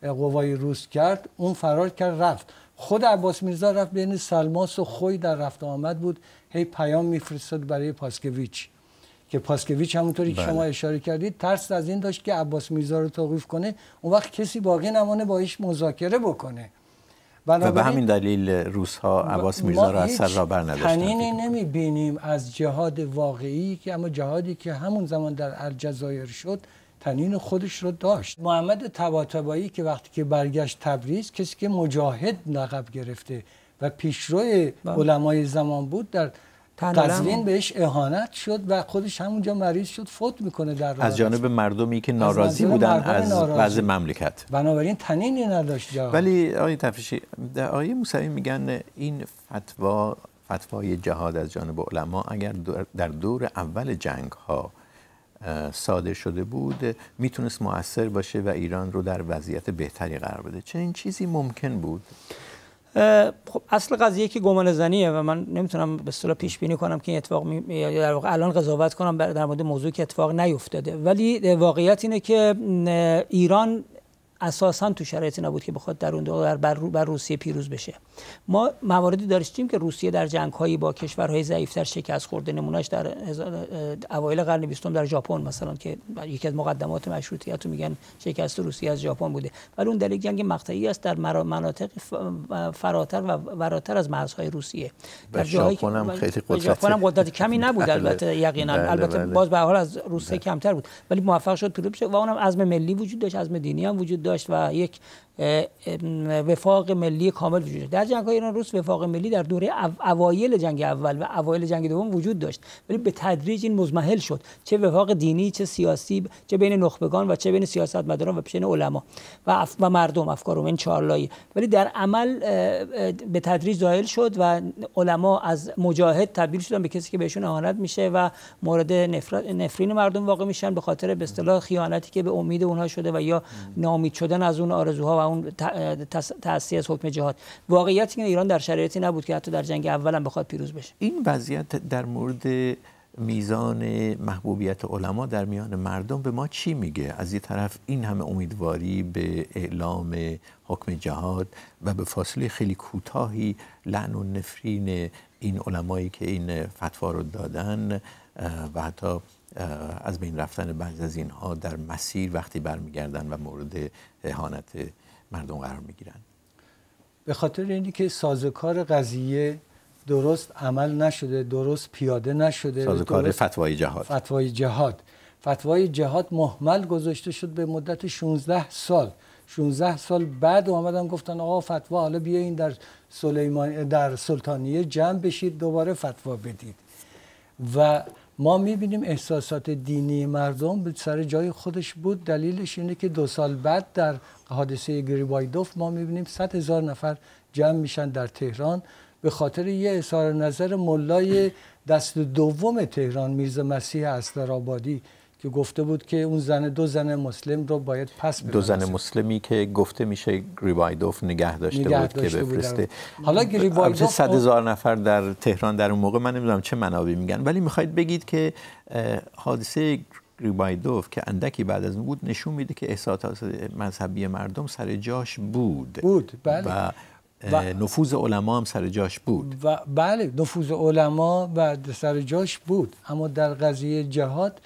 قوای روس کرد اون فرار کرد رفت. خود عباس میرزا رفت بین سلماس و خوی در رفت آمد بود. هی پیام میفرستاد برای پاسکویچ. که پاسکویچ همونطوری که شما بله. اشاره کردید ترس از این داشت که عباس میرزا رو توقیف کنه اون وقت کسی باقی نمانه با ایش مذاکره بکنه و به همین دلیل روس ها عباس میرزا رو از سر را بر نداشتن تنینی نمی بینیم از جهاد واقعی که اما جهادی که همون زمان در الجزایر شد تنین خودش رو داشت محمد طباطبایی که وقتی که برگشت تبریز کسی که مجاهد لقب گرفته و پیشروی بله. علمای زمان بود در قزوین بهش اهانت شد و خودش همونجا مریض شد فوت می‌کنه در از جانب مردمی که ناراضی بودن از وضع مملکت. بنابراین تنینی نداشت جا. ولی آقای تفریشی آقای موسوی میگن این فتوا فتوای جهاد از جانب علما اگر در دور اول جنگ ها صادر شده بود می‌تونست مؤثر باشه و ایران رو در وضعیت بهتری قرار بده. چه این چیزی ممکن بود؟ خب اصل قضیه که گمان زنیه و من نمی‌تونم به اصطلاح پیش بینی کنم که این اتفاق می... در واقع الان قضاوت کنم در مورد موضوعی که اتفاق نیفتاده. ولی واقعیت اینه که ایران اساسا تو شرایطی نبود که بخواد در اون بر, بر روسیه پیروز بشه. ما مواردی داشتیم که روسیه در جنگ هایی با کشورهای ضعیفتر شکست خورده نمونهش در اوایل قرن بیستم در ژاپن مثلا که یکی از مقدمات مشروطیت رو میگن شکست روسیه از ژاپن بوده. ولی اون در یک جنگ مقطعی است در مناطق فراتر و وراتر از مرزهای روسیه. در جایی که خیلی قدرت ژاپن هم قدرت کمی نبود بله. البته یقینا. بله، البته بله. باز به حال از روسیه کمتر بود. ولی موفق شد پیروز بشه و اونم عزم ملی وجود داشت عزم دینی هم وجود داشت. و یک وفاق ملی کامل وجود داشت. در جنگ های ایران روس وفاق ملی در دوره اوایل جنگ اول و اوایل جنگ دوم وجود داشت. ولی به تدریج این مزمحل شد. چه وفاق دینی چه سیاسی چه بین نخبگان و چه بین سیاستمداران و بین علما و, و مردم افکار این چهار ولی در عمل به تدریج ظاهر شد و علما از مجاهد تبدیل شدن به کسی که بهشون اهانت میشه و مورد نفرین مردم واقع میشن. به خاطر به اصطلاح خیانتی که به امید اونها شده و یا نامید شدن از اون آرزوها و اون تأسیس از حکم جهاد. واقعیت اینه ایران در شرایطی نبود که حتی در جنگ اول هم بخواد پیروز بشه. این وضعیت در مورد میزان محبوبیت علما در میان مردم به ما چی میگه؟ از یه طرف این همه امیدواری به اعلام حکم جهاد و به فاصله خیلی کوتاهی لعن و نفرین این علمایی که این فتوا رو دادن و حتی از بین رفتن بعض از اینها در مسیر وقتی برمیگردن و مورد اهانت مردم قرار می‌گیرن. به خاطر اینی که سازکار قضیه درست عمل نشده درست پیاده نشده سازکار فتوای جهاد. فتوای جهاد. فتوای جهاد محمل گذاشته شد به مدت 16 سال. 16 سال بعد اومدن گفتن آقا فتوا حالا بیاین در سلیمان در سلطانیه جمع بشید دوباره فتوا بدید. و ما می‌بینیم احساسات دینی مردم به سر جای خودش بود. دلیلش اینه که دو سال بعد در حادثه گریبایدوف ما می‌بینیم صد هزار نفر جمع میشن در تهران. به خاطر یه اظهار نظر ملای دست دوم تهران میرزا مسیح اسلرآبادی که گفته بود که اون زن دو زن مسلم رو باید پس دو زن مسلمی که گفته میشه گریبایدوف نگه داشته نگه بود داشته که بفرسته. حالا گریبایدوف صد هزار نفر در تهران در اون موقع من نمی‌دونم چه منابعی میگن ولی می‌خواید بگید که حادثه گریبایدوف که اندکی بعد از اون بود نشون میده که احساسات مذهبی مردم سر جاش بود. بود. بله. و و نفوذ علما هم سر جاش بود. و بله نفوذ علما و سر جاش بود. اما در قضیه جهاد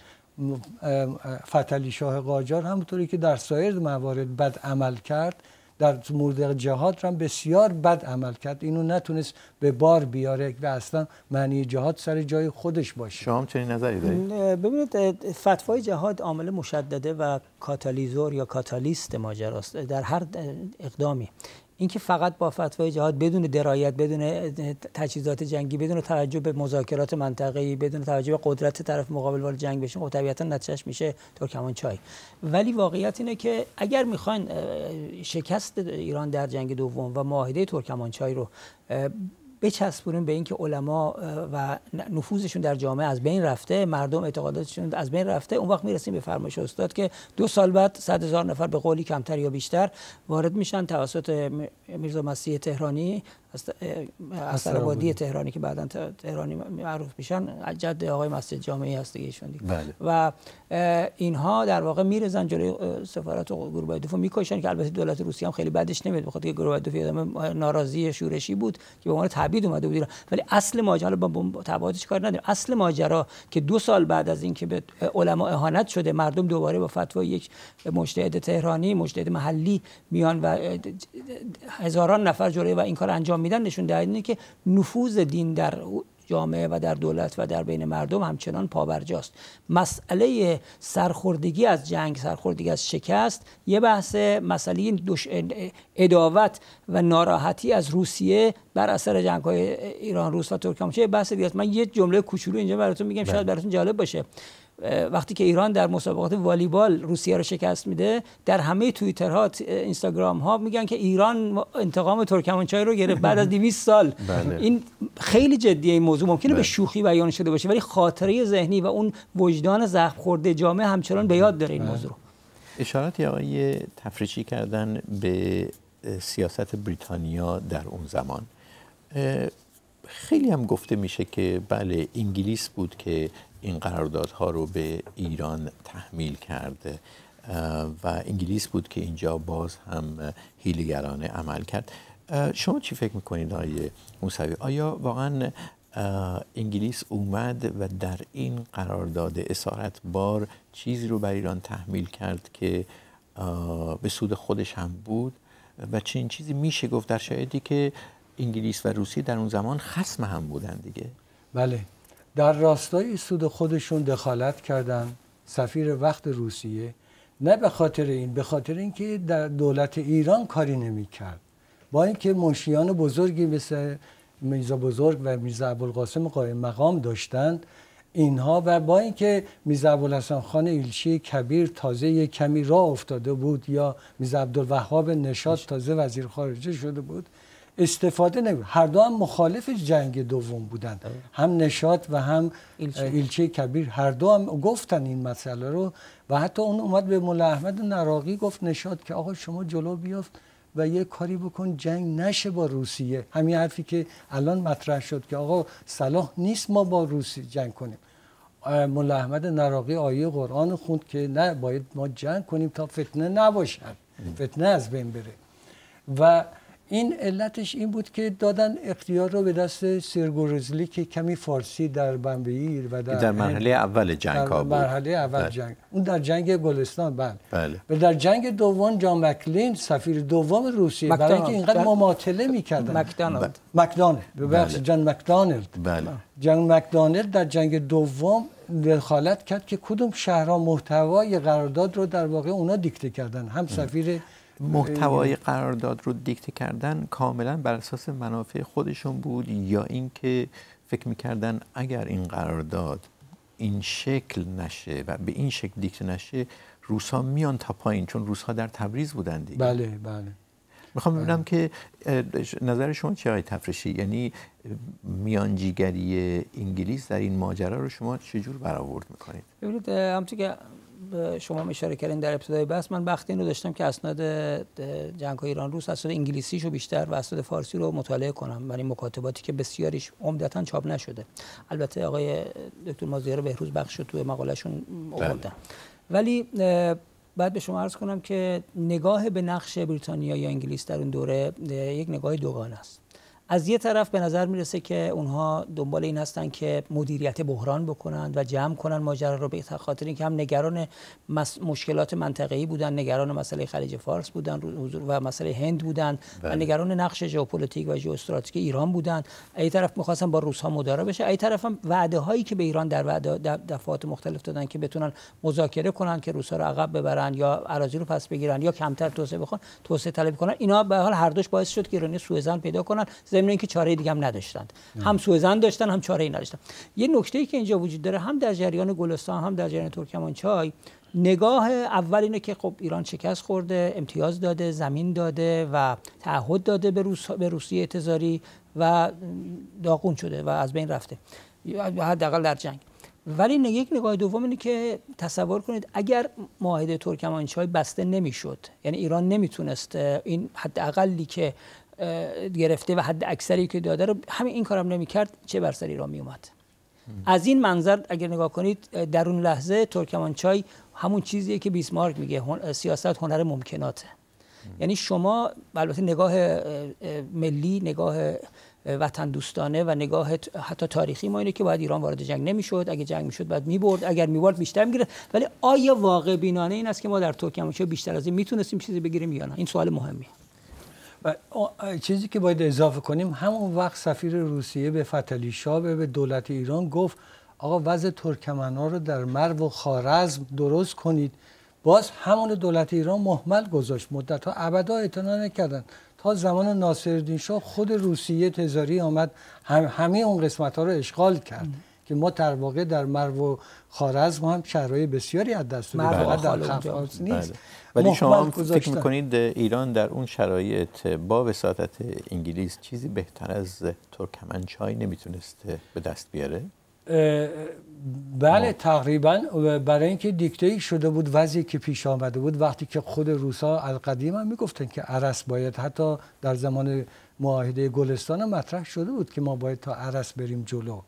فتلی شاه قاجار همونطوری که در سایر موارد بد عمل کرد در مورد جهاد هم بسیار بد عمل کرد. اینو نتونست به بار بیاره و اصلا معنی جهاد سر جای خودش باشه. شما چنین نظری دارید؟ ببینید فتوای جهاد عامل مشدده و کاتالیزور یا کاتالیست ماجراست. در هر اقدامی. اینکه فقط با فتوای جهاد بدون درایت بدون تجهیزات جنگی بدون توجه به مذاکرات منطقه‌ای بدون توجه به قدرت طرف مقابل وارد جنگ بشه خب طبیعتا نتیجهش میشه ترکمانچای ولی واقعیت اینه که اگر می‌خواین شکست ایران در جنگ دوم و معاهده ترکمانچای رو بچسبونیم به اینکه علما و نفوذشون در جامعه از بین رفته مردم اعتقاداتشون از بین رفته. اون وقت می‌رسیم به فرمایش استاد که دو سال بعد صد هزار نفر به قولی کمتر یا بیشتر وارد میشن توسط میرزا مسیح تهرانی. از آبادی تهرانی که بعدا تهرانی معروف میشن جد آقای مسجد جامعی هست دیگه ایشون بله. و اینها در واقع میرزن جلوی سفارت گروه دفاع می‌کشن که البته دولت روسیه هم خیلی بدش نمیاد بخاطر که گروه دفاع ناراضی شورشی بود که به عنوان تبعید اومده بود ولی اصل ماجرا با تبعاتش کار نداریم. اصل ماجرا که دو سال بعد از اینکه به علما اهانت شده مردم دوباره با فتوا یک مجتهد تهرانی مجتهد محلی میان و هزاران نفر جلوی و این کار انجام میدن نشون دهنده که نفوذ دین در جامعه و در دولت و در بین مردم همچنان پابرجاست مسئله سرخوردگی از جنگ سرخوردگی از شکست یه بحث مسئله دوش اداوت و ناراحتی از روسیه بر اثر جنگ های ایران روس و ترکمنچه بحث دیگه من یه جمله کوچولو اینجا براتون میگم شاید بله. براتون جالب باشه. وقتی که ایران در مسابقات والیبال روسیه رو شکست میده در همه توییترها اینستاگرام ها میگن که ایران انتقام ترکمنچای رو گرفت بعد از 200 سال بله. این خیلی جدیه این موضوع ممکنه بله. به شوخی بیان شده باشه ولی خاطره ذهنی و اون وجدان زخم خورده جامعه همچنان به یاد داره این بله. موضوع اشارات آقای تفریشی کردن به سیاست بریتانیا در اون زمان خیلی هم گفته میشه که بله انگلیس بود که این قراردادها رو به ایران تحمیل کرده و انگلیس بود که اینجا باز هم هیلگرانه عمل کرد. شما چی فکر می‌کنید آقای موسوی؟ آیا واقعا انگلیس اومد و در این قرارداد اسارت بار چیزی رو بر ایران تحمیل کرد که به سود خودش هم بود؟ و چنین چیزی میشه گفت در شایدی که انگلیس و روسیه در اون زمان خسم هم بودن دیگه؟ بله. در راستای سود خودشون دخالت کردن سفیر وقت روسیه نه به خاطر این به خاطر اینکه در دولت ایران کاری نمی کرد با اینکه منشیان بزرگی مثل میرزا بزرگ و میرزا ابوالقاسم قائم مقام داشتند اینها و با اینکه میرزا ابوالحسن خان ایلچی کبیر تازه یک کمی راه افتاده بود یا میرزا عبدالوهاب نشاد تازه وزیر خارجه شده بود استفاده نمی هر دو هم مخالف جنگ دوم بودند هم نشاد و هم ایلچه. کبیر. هر دو هم گفتن این مسئله رو و حتی اون اومد به مولا احمد نراقی گفت نشاد که آقا شما جلو بیافت و یه کاری بکن جنگ نشه با روسیه. همین حرفی که الان مطرح شد که آقا صلاح نیست ما با روسیه جنگ کنیم. مولا احمد نراقی آیه قرآن خوند که نه باید ما جنگ کنیم تا فتنه نباشد فتنه از بین بره. و این علتش این بود که دادن اختیار رو به دست سرگورزلی که کمی فارسی در بمبئی و در, در مرحله اول جنگ ها بود. مرحله اول بله. جنگ. اون در جنگ گلستان بله. بله. و در جنگ دوم جان مکلین سفیر دوم روسیه برای اینکه اینقدر مماطله می‌کردن. مکدانالد. مکدانالد. ببخشید بله. جان مکدانالد. بله. جان مکدانالد در جنگ دوم دخالت کرد که کدوم شهرها محتوای قرارداد رو در واقع اونا دیکته کردن. هم سفیر محتوای قرارداد رو دیکته کردن کاملا بر اساس منافع خودشون بود یا اینکه فکر می‌کردن اگر این قرارداد این شکل نشه و به این شکل دیکته نشه روسا میان تا پایین چون روسا در تبریز بودن دیگه. بله بله. می‌خوام ببینم که نظر شما چه آقای تفرشی یعنی میانجیگری انگلیس در این ماجرا رو شما چجور برآورد می‌کنید؟ ببینید همونطور که شما اشاره کردین در ابتدای بحث من بخت این رو داشتم که اسناد جنگ ایران روس اسناد انگلیسیشو بیشتر و اسناد فارسی رو مطالعه کنم. برای مکاتباتی که بسیاریش عمدتا چاپ نشده. البته آقای دکتر مازیار بهروز بخش تو مقالهشون آوردن. ولی بعد به شما عرض کنم که نگاه به نقش بریتانیا یا انگلیس در اون دوره یک نگاه دوگانه است. از یه طرف به نظر می‌رسه که اونها دنبال این هستن که مدیریت بحران بکنند و جمع کنن ماجرا رو به خاطر اینکه هم نگران مشکلات منطقه‌ای بودن نگران مسئله خلیج فارس بودن و مسئله هند بودن و بله. نگران نقش ژئوپلیتیک و ژئواستراتژیک ایران بودن ای طرف می‌خواستن با روس ها مدارا بشه ای طرف هم وعده هایی که به ایران در وعده دفعات مختلف دادن که بتونن مذاکره کنن که روس ها رو عقب ببرن یا اراضی رو پس بگیرن یا کمتر توسعه بخوان توسعه طلب کنن اینا به حال هر دوش باعث شد که ایرانی سوءظن پیدا کنن ضمن اینکه چاره دیگه هم نداشتند. هم سوء داشتن هم چاره ای نداشتن. یه نکته ای که اینجا وجود داره هم در جریان گلستان هم در جریان ترکمانچای نگاه اول اینه که خب ایران شکست خورده امتیاز داده زمین داده و تعهد داده به, روس، به روسیه اعتزاری و داغون شده و از بین رفته. حداقل در جنگ. ولی یک نگاه دوم اینه که تصور کنید اگر معاهده ترکمانچای بسته نمی‌شد یعنی ایران نمی‌تونست این حداقلی که گرفته و حد اکثری که داده رو همین این کارم نمی‌کرد چه بر سر ایران میومد از این منظر اگر نگاه کنید در اون لحظه ترکمانچای همون چیزیه که بیسمارک میگه سیاست هنر ممکناته. یعنی شما البته نگاه ملی نگاه وطن دوستانه و نگاه حتی تاریخی ما اینه که باید ایران وارد جنگ نمی‌شد. اگه جنگ می‌شد بعد می‌برد اگر می‌برد بیشتر می‌گیره ولی آیا واقع بینانه این است که ما در ترکمنچای بیشتر از این می‌تونستیم چیزی بگیریم یا نه؟ این سوال مهمیه. و چیزی که باید اضافه کنیم همون وقت سفیر روسیه به فتلی شاه به دولت ایران گفت آقا وضع ترکمن رو در مرو و خارزم درست کنید. باز همون دولت ایران محمل گذاشت. مدت ها ابدا اعتنا نکردن. تا زمان ناصرالدین شاه خود روسیه تزاری آمد هم همه اون قسمت ها رو اشغال کرد که ما در واقع در مرو و خارزم هم شهرهای بسیاری از دست دادیم در نیست. ولی شما فکر می‌کنید ایران در اون شرایط با وساطت انگلیس چیزی بهتر از ترکمنچای نمی‌تونسته به دست بیاره؟ بله تقریبا. برای اینکه دیکته شده بود وضعی که پیش آمده بود وقتی که خود روسا القدیم هم می‌گفتن که عرس باید حتی در زمان معاهده گلستان مطرح شده بود که ما باید تا عرس بریم جلو.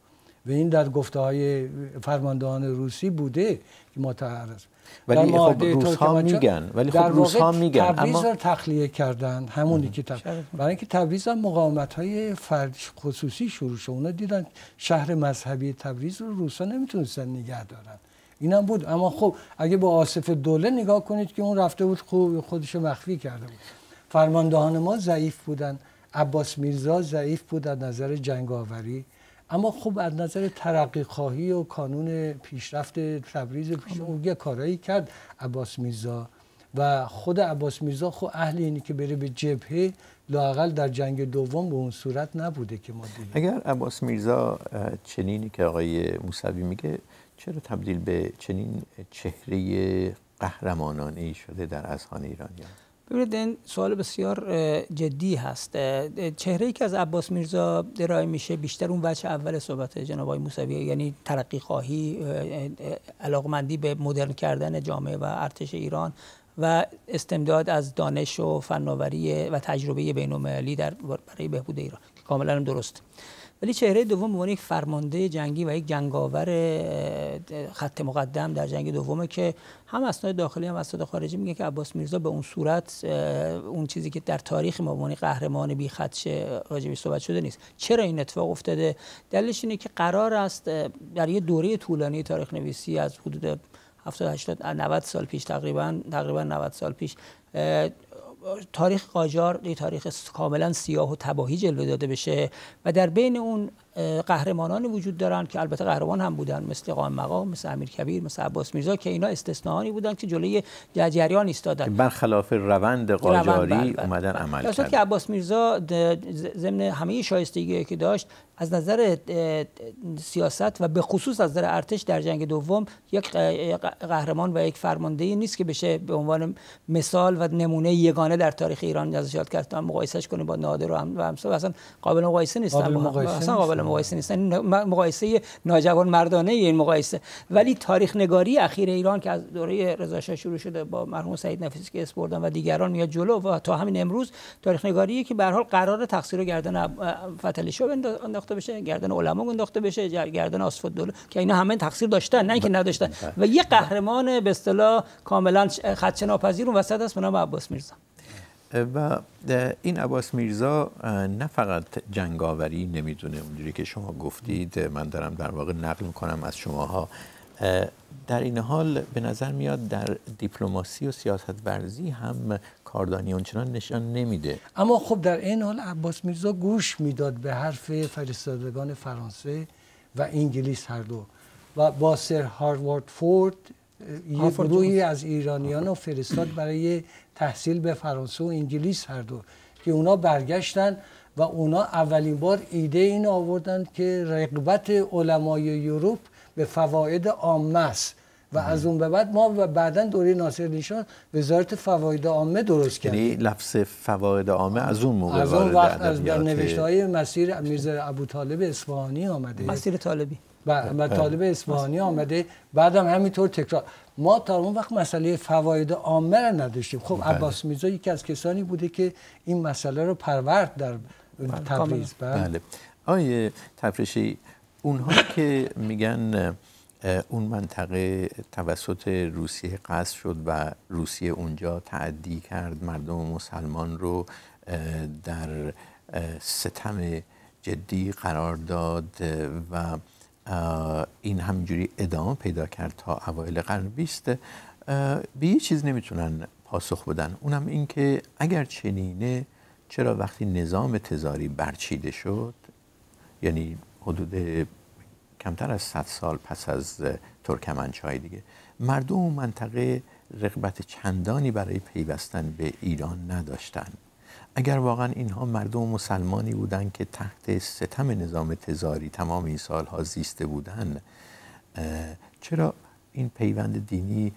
و این در گفته های فرماندهان روسی بوده که ما تا عرس. ولی خب روس ها میگن ولی خب روس ها میگن تبریز اما... رو تخلیه کردن همونی که تب... برای اینکه تبریز هم مقاومت های فرد خصوصی شروع شد. اونا دیدن شهر مذهبی تبریز رو روس ها نمی‌تونستن نگه دارن. اینم بود. اما خب اگه با آصف دوله نگاه کنید که اون رفته بود خوب خودش مخفی کرده بود. فرماندهان ما ضعیف بودن. عباس میرزا ضعیف بود از نظر جنگاوری. اما خب از نظر ترقی خواهی و کانون پیشرفت تبریز پیش اون یه کارایی کرد عباس میرزا. و خود عباس میرزا خب اهل اینی که بره به جبهه لاقل در جنگ دوم به اون صورت نبوده که ما دیدیم. اگر عباس میرزا چنینی که آقای موسوی میگه چرا تبدیل به چنین چهره قهرمانانه شده در اذهان ایرانیان؟ ببینید این سوال بسیار جدی هست. چهره ای که از عباس میرزا درای میشه بیشتر اون وجه اول صحبت جناب آقای موسوی یعنی ترقی خواهی علاقمندی به مدرن کردن جامعه و ارتش ایران و استمداد از دانش و فناوری و تجربه بین در برای بهبود ایران که کاملا درست. ولی چهره دوم به یک فرمانده جنگی و یک جنگاور خط مقدم در جنگ دومه که هم اسناد داخلی هم اسناد خارجی میگه که عباس میرزا به اون صورت اون چیزی که در تاریخ ما به قهرمان بی خدش راجبی صحبت شده نیست. چرا این اتفاق افتاده؟ دلیلش اینه که قرار است در یه دوره طولانی تاریخ نویسی از حدود 70 80 90 سال پیش تقریبا تقریبا 90 سال پیش تاریخ قاجار یه تاریخ کاملا سیاه و تباهی جلوه داده بشه و در بین اون قهرمانانی وجود دارن که البته قهرمان هم بودن مثل قائم مقام مثل امیر کبیر مثل عباس میرزا که اینا استثنایی بودن که جلوی جریان ایستادن. برخلاف روند قاجاری روند اومدن عمل کردن. که عباس میرزا ضمن همه شایستگی که داشت از نظر سیاست و به خصوص از نظر ارتش در جنگ دوم یک قهرمان و یک فرمانده نیست که بشه به عنوان مثال و نمونه یگانه در تاریخ ایران ازش یاد کرد. مقایسهش کنیم با نادر و هم اصلا قابل مقایسه نیستن اصلا قابل مقایسه نیستن مقایسه ناجوان مردانه این مقایسه. ولی تاریخ نگاری اخیر ایران که از دوره رضا شاه شروع شده با مرحوم سعید نفیسی که اسپردن و دیگران میاد جلو و تا همین امروز تاریخ نگاری که به هر حال قرار تقصیر گردن فتلی شو انداخته بشه گردن علما انداخته بشه گردن آصف الدوله که اینا همه تقصیر داشتن نه اینکه نداشتن. و یه قهرمان به اصطلاح کاملا خدشه ناپذیر اون وسط است به نام عباس میرزا. و این عباس میرزا نه فقط جنگاوری نمی‌دونه اونجوری که شما گفتید من دارم در واقع نقل می‌کنم از شماها. در این حال به نظر میاد در دیپلماسی و سیاست ورزی هم کاردانی اونچنان نشان نمیده. اما خب در این حال عباس میرزا گوش می‌داد به حرف فرستادگان فرانسه و انگلیس هر دو. و با سر هاروارد فورد یه گروهی از ایرانیان رو فرستاد برای تحصیل به فرانسه و انگلیس هر دو که اونا برگشتن و اونا اولین بار ایده این آوردن که رقبت علمای یوروپ به فواید عامه است. و از اون به بعد ما و بعدا دوره ناصر نیشان وزارت فواید عامه درست کردیم یعنی لفظ فواید عامه از اون موقع از اون وقت از نوشته های مسیر میرزا ابو طالب اصفهانی آمده. مسیر طالبی. و طالب اصفهانی آمده. بعدم همینطور تکرار. ما تا اون وقت مسئله فواید عامه را نداشتیم. خب بله. عباس میرزا یکی از کسانی بوده که این مسئله رو پرورد در بله. تبریز. بله, بله. آیه تفرشی اونها که میگن اون منطقه توسط روسیه قصد شد و روسیه اونجا تعدی کرد مردم مسلمان رو در ستم جدی قرار داد و این همینجوری ادامه پیدا کرد تا اوایل قرن بیست. به یه چیز نمی‌تونن پاسخ بدن. اونم این که اگر چنینه چرا وقتی نظام تزاری برچیده شد یعنی حدود کمتر از 100 سال پس از ترکمنچای دیگه مردم اون منطقه رغبت چندانی برای پیوستن به ایران نداشتن. اگر واقعا اینها مردم مسلمانی بودند که تحت ستم نظام تزاری تمام این سالها زیسته بودند چرا این پیوند دینی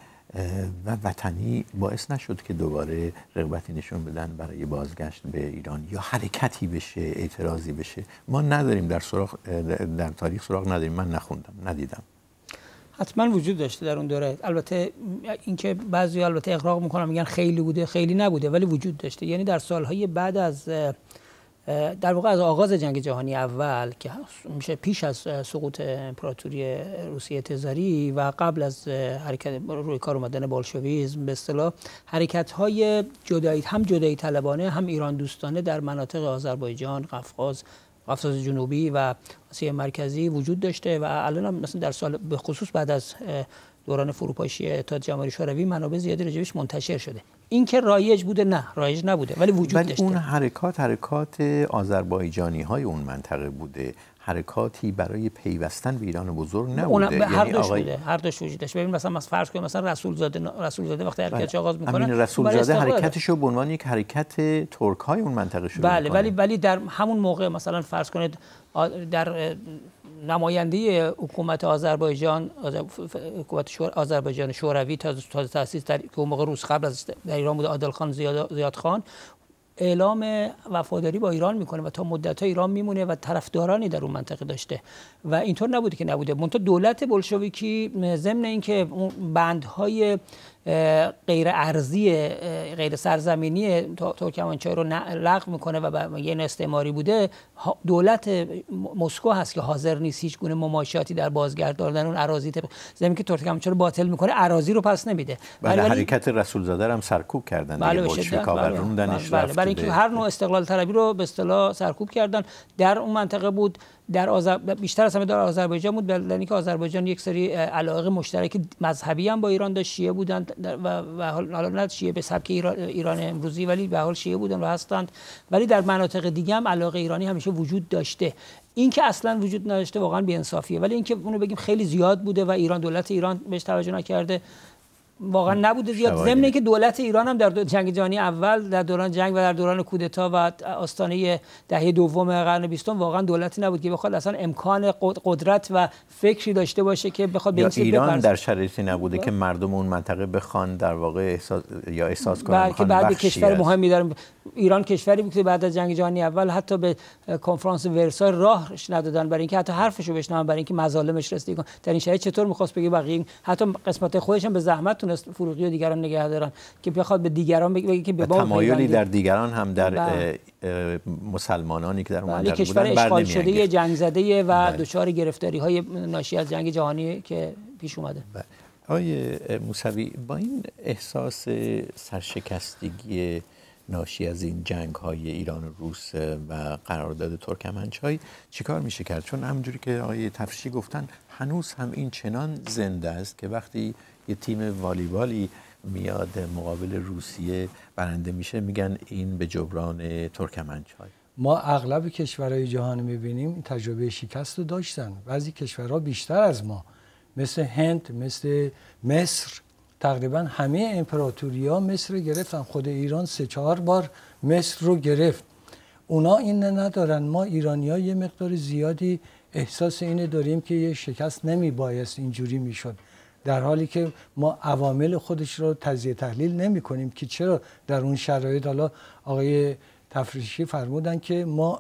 و وطنی باعث نشد که دوباره رغبتی نشون بدن برای بازگشت به ایران یا حرکتی بشه اعتراضی بشه. ما نداریم در سراغ در تاریخ سراغ نداریم. من نخوندم ندیدم. حتما وجود داشته در اون دوره. البته اینکه بعضی البته اقراق می‌کنن میگن خیلی بوده خیلی نبوده ولی وجود داشته. یعنی در سالهای بعد از در واقع از آغاز جنگ جهانی اول که میشه پیش از سقوط امپراتوری روسیه تزاری و قبل از حرکت روی کار اومدن بالشویسم به اصطلاح حرکت های جدایی هم جدایی طلبانه هم ایران دوستانه در مناطق آذربایجان قفقاز قفقاز جنوبی و آسیا مرکزی وجود داشته و الان هم مثلا در سال به خصوص بعد از دوران فروپاشی اتحاد جماهیر شوروی منابع زیادی راجبش منتشر شده. این که رایج بوده نه رایج نبوده ولی وجود ولی داشته. اون حرکات حرکات آذربایجانی های اون منطقه بوده. حرکاتی برای پیوستن به ایران بزرگ نبوده. به هر یعنی دوش آقای... بوده هر دوش وجود داشت ببین مثلا ما فرض کنیم مثلا رسول زاده رسول زاده وقتی حرکت بله. آغاز می‌کنه همین رسول زاده حرکتش رو به عنوان یک حرکت ترک های اون منطقه شروع بله ولی ولی در همون موقع مثلا فرض کنید در نماینده حکومت آذربایجان حکومت شور... آذربایجان شوروی تا تازه تاسیس در که موقع روز قبل از در ایران بوده عادل خان زیاد, زیاد خان. اعلام وفاداری با ایران می‌کنه و تا مدت ها ایران میمونه و طرفدارانی در اون منطقه داشته. و اینطور نبوده که نبوده. منتها دولت بلشویکی ضمن اینکه بندهای غیر ارزی غیر سرزمینی ترکمنچای رو لغو می‌کنه و یه استعماری بوده. دولت مسکو هست که حاضر نیست هیچ گونه مماشاتی در بازگرداندن اون اراضی زمین که ترکمنچای رو باطل می‌کنه اراضی رو پس نمیده. بله حرکت رسول زاده هم سرکوب کردن بله بله. بله, بله. برای اینکه هر نوع استقلال طلبی رو به اصطلاح سرکوب کردن. در اون منطقه بود در آزر... بیشتر از همه در آذربایجان بود در اینکه آذربایجان یک سری علاقه مشترک مذهبی هم با ایران داشت شیعه بودند و و حالا نه شیعه به سبک ایران, ایران امروزی ولی به حال شیعه بودن و هستند. ولی در مناطق دیگه هم علاقه ایرانی همیشه وجود داشته. این که اصلا وجود نداشته واقعا بی‌انصافیه. ولی اینکه اونو بگیم خیلی زیاد بوده و ایران دولت ایران بهش توجه نکرده واقعا نبوده زیاد. ضمن که دولت ایران هم در جنگ جهانی اول در دوران جنگ و در دوران کودتا و آستانه دهه دوم قرن بیستم واقعا دولتی نبود که بخواد اصلا امکان قدرت و فکری داشته باشه که بخواد به ایران بپرس. در شرایطی نبوده که مردم اون منطقه بخوان در واقع احساس یا احساس کنن که بعد کشور مهمی دارن. ایران کشوری بود که بعد از جنگ جهانی اول حتی به کنفرانس ورسای راهش ندادن. برای اینکه حتی حرفشو بشنون برای اینکه مظالمش رسیدگی کن در این شرایط چطور می‌خواست بگه بقیه؟ حتی قسمت خودش هم به زحمت تونست فروغی و دیگران نگه دارن که بخواد به دیگران بگه که به تمایلی در دیگران هم در بله. مسلمانانی که در اون منطقه کشور اشغال شده جنگ زده و بله. دچار گرفتاری های ناشی از جنگ جهانی که پیش اومده بله. آقای موسوی با این احساس سرشکستگی ناشی از این جنگ های ایران و روس و قرارداد ترکمنچای چیکار میشه کرد چون همونجوری که آقای تفریشی گفتن هنوز هم این چنان زنده است که وقتی یه تیم والیبالی میاد مقابل روسیه برنده میشه میگن این به جبران ترکمنچای. ما اغلب کشورهای جهان می‌بینیم تجربه شکست رو داشتن. بعضی کشورها بیشتر از ما مثل هند مثل مصر. تقریبا همه امپراتوری ها مصر رو گرفتن. خود ایران سه چهار بار مصر رو گرفت. اونا این ندارن. ما ایرانی ها یه مقدار زیادی احساس اینه داریم که یه شکست نمی بایست اینجوری می‌شد. در حالی که ما عوامل خودش رو تجزیه تحلیل نمی کنیم که چرا در اون شرایط حالا آقای تفریشی فرمودن که ما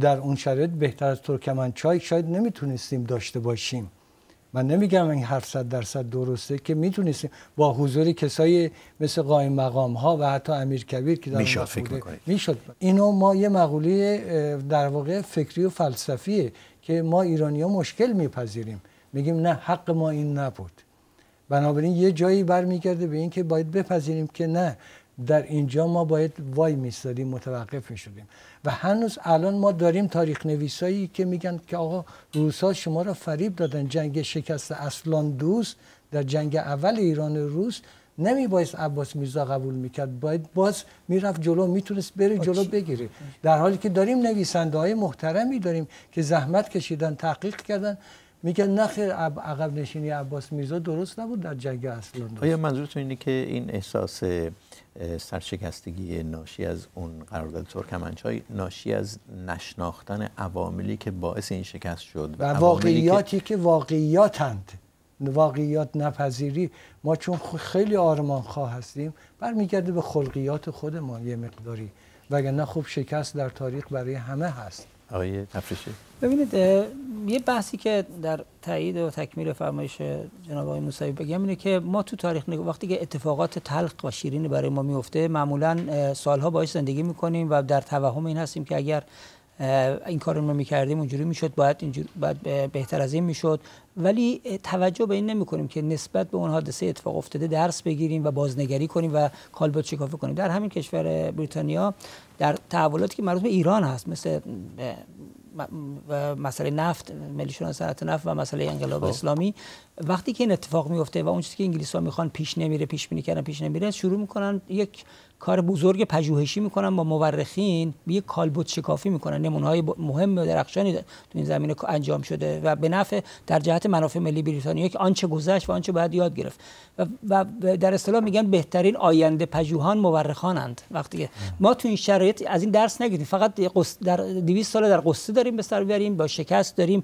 در اون شرایط بهتر از ترکمنچای شاید نمی‌تونستیم داشته باشیم. من نمیگم این حرف صد درصد درسته که می‌تونستیم با حضور کسایی مثل قایم مقام ها و حتی امیر کبیر که در می‌شد فکر می‌شد. اینو ما یه مقوله در واقع فکری و فلسفیه که ما ایرانی ها مشکل میپذیریم. میگیم نه حق ما این نبود. بنابراین یه جایی برمیگرده به اینکه باید بپذیریم که نه در اینجا ما باید وای میستادیم متوقف می‌شدیم. و هنوز الان ما داریم تاریخ نویسایی که میگن که آقا روسا شما را فریب دادن جنگ شکست اصلان دوست در جنگ اول ایران روس نمی باید عباس میرزا قبول می‌کرد. باید باز می‌رفت جلو می‌تونست بره جلو بگیره. در حالی که داریم نویسنده های محترمی داریم که زحمت کشیدن تحقیق کردن. میگن نخیر عقب نشینی عباس میرزا درست نبود در جنگ اصلان آیا منظورتون اینه که این احساس سرشکستگی ناشی از اون قرارداد ترکمنچای ناشی از نشناختن عواملی که باعث این شکست شد و واقعیاتی که, که واقعیاتند. واقعیات نپذیری. ما چون خیلی آرمان خواه هستیم برمیگرده به خلقیات خودمان یه مقداری. وگرنه خوب شکست در تاریخ برای همه هست. آقای تفریشی. ببینید یه بحثی که در تایید و تکمیل فرمایش جناب آقای موسوی بگم اینه که ما تو تاریخ نگاه وقتی که اتفاقات تلخ و شیرین برای ما میفته معمولا سالها باش زندگی می‌کنیم و در توهم این هستیم که اگر این کار رو می‌کردیم اونجوری می‌شد باید اینجوری باید بهتر از این می‌شد ولی توجه به این نمی کنیم که نسبت به اون حادثه اتفاق افتاده درس بگیریم و بازنگری کنیم و کالبد شکافی کنیم در همین کشور بریتانیا در تحولاتی که مربوط به ایران هست مثل مسئله نفت ملی صنعت نفت و مسئله انقلاب خب. اسلامی وقتی که این اتفاق میفته و اون چیزی که انگلیس ها می‌خوان پیش نمیره پیش بینی کردن پیش نمیره شروع می‌کنن یک کار بزرگ پژوهشی می‌کنن با مورخین یک کالبد شکافی می‌کنن. نمونه های مهم و درخشانی تو این زمینه انجام شده و به نفع در جهت منافع ملی بریتانیا که آنچه گذشت و آنچه باید یاد گرفت. و, در اصطلاح میگن بهترین آینده پژوهان مورخانند. وقتی ما تو این شرایط از این درس نگیریم. فقط در 200 سال در قصه داریم به سر بریم با شکست داریم.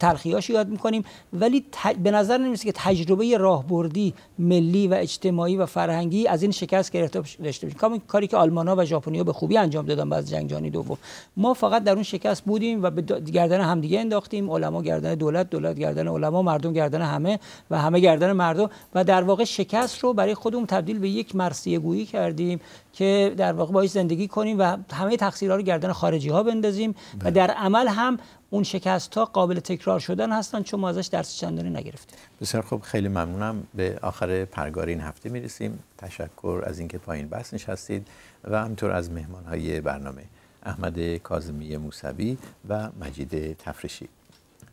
تلخیاش یاد می‌کنیم. ولی به نظر نمی‌رسه که تجربه راهبردی ملی و اجتماعی و فرهنگی از این شکست گرفته داشته باشیم کاری که آلمان ها و ژاپنیا به خوبی انجام دادن بعد جنگ جهانی دوم. ما فقط در اون شکست بودیم و به گردن همدیگه انداختیم. علما گردن دولت دولت گردن علما مردم گردن همه و همه گردن مردم. و در واقع شکست رو برای خودمون تبدیل به یک مرثیه گویی کردیم. که در واقع باید زندگی کنیم و همه تقصیرها رو گردن خارجی ها بندازیم و بله. در عمل هم اون شکست ها قابل تکرار شدن هستن چون ما ازش درس چندانی نگرفتیم. بسیار خوب خیلی ممنونم. به آخر پرگار این هفته می‌رسیم. تشکر از اینکه پایین بحث نشستید و همطور از مهمان های برنامه احمد کاظمی موسوی و مجید تفرشی.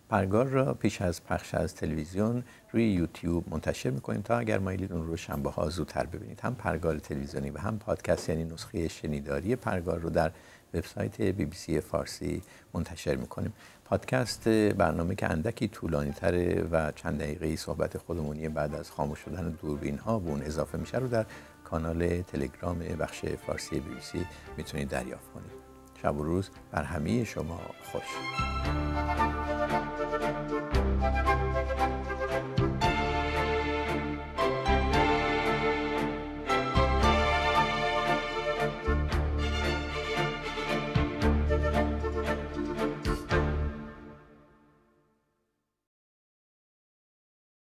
پرگار را پیش از پخش از تلویزیون روی یوتیوب منتشر می‌کنیم تا اگر مایلید اون رو شنبه ها زودتر ببینید. هم پرگار تلویزیونی و هم پادکست یعنی نسخه شنیداری پرگار رو در وبسایت بی بی سی فارسی منتشر می‌کنیم. پادکست برنامه که اندکی طولانی تره و چند دقیقه صحبت خودمونی بعد از خاموش شدن دوربین ها به اون اضافه میشه رو در کانال تلگرام بخش فارسی بی بی سی می‌تونید دریافت کنید. شب و روز بر همه شما خوش.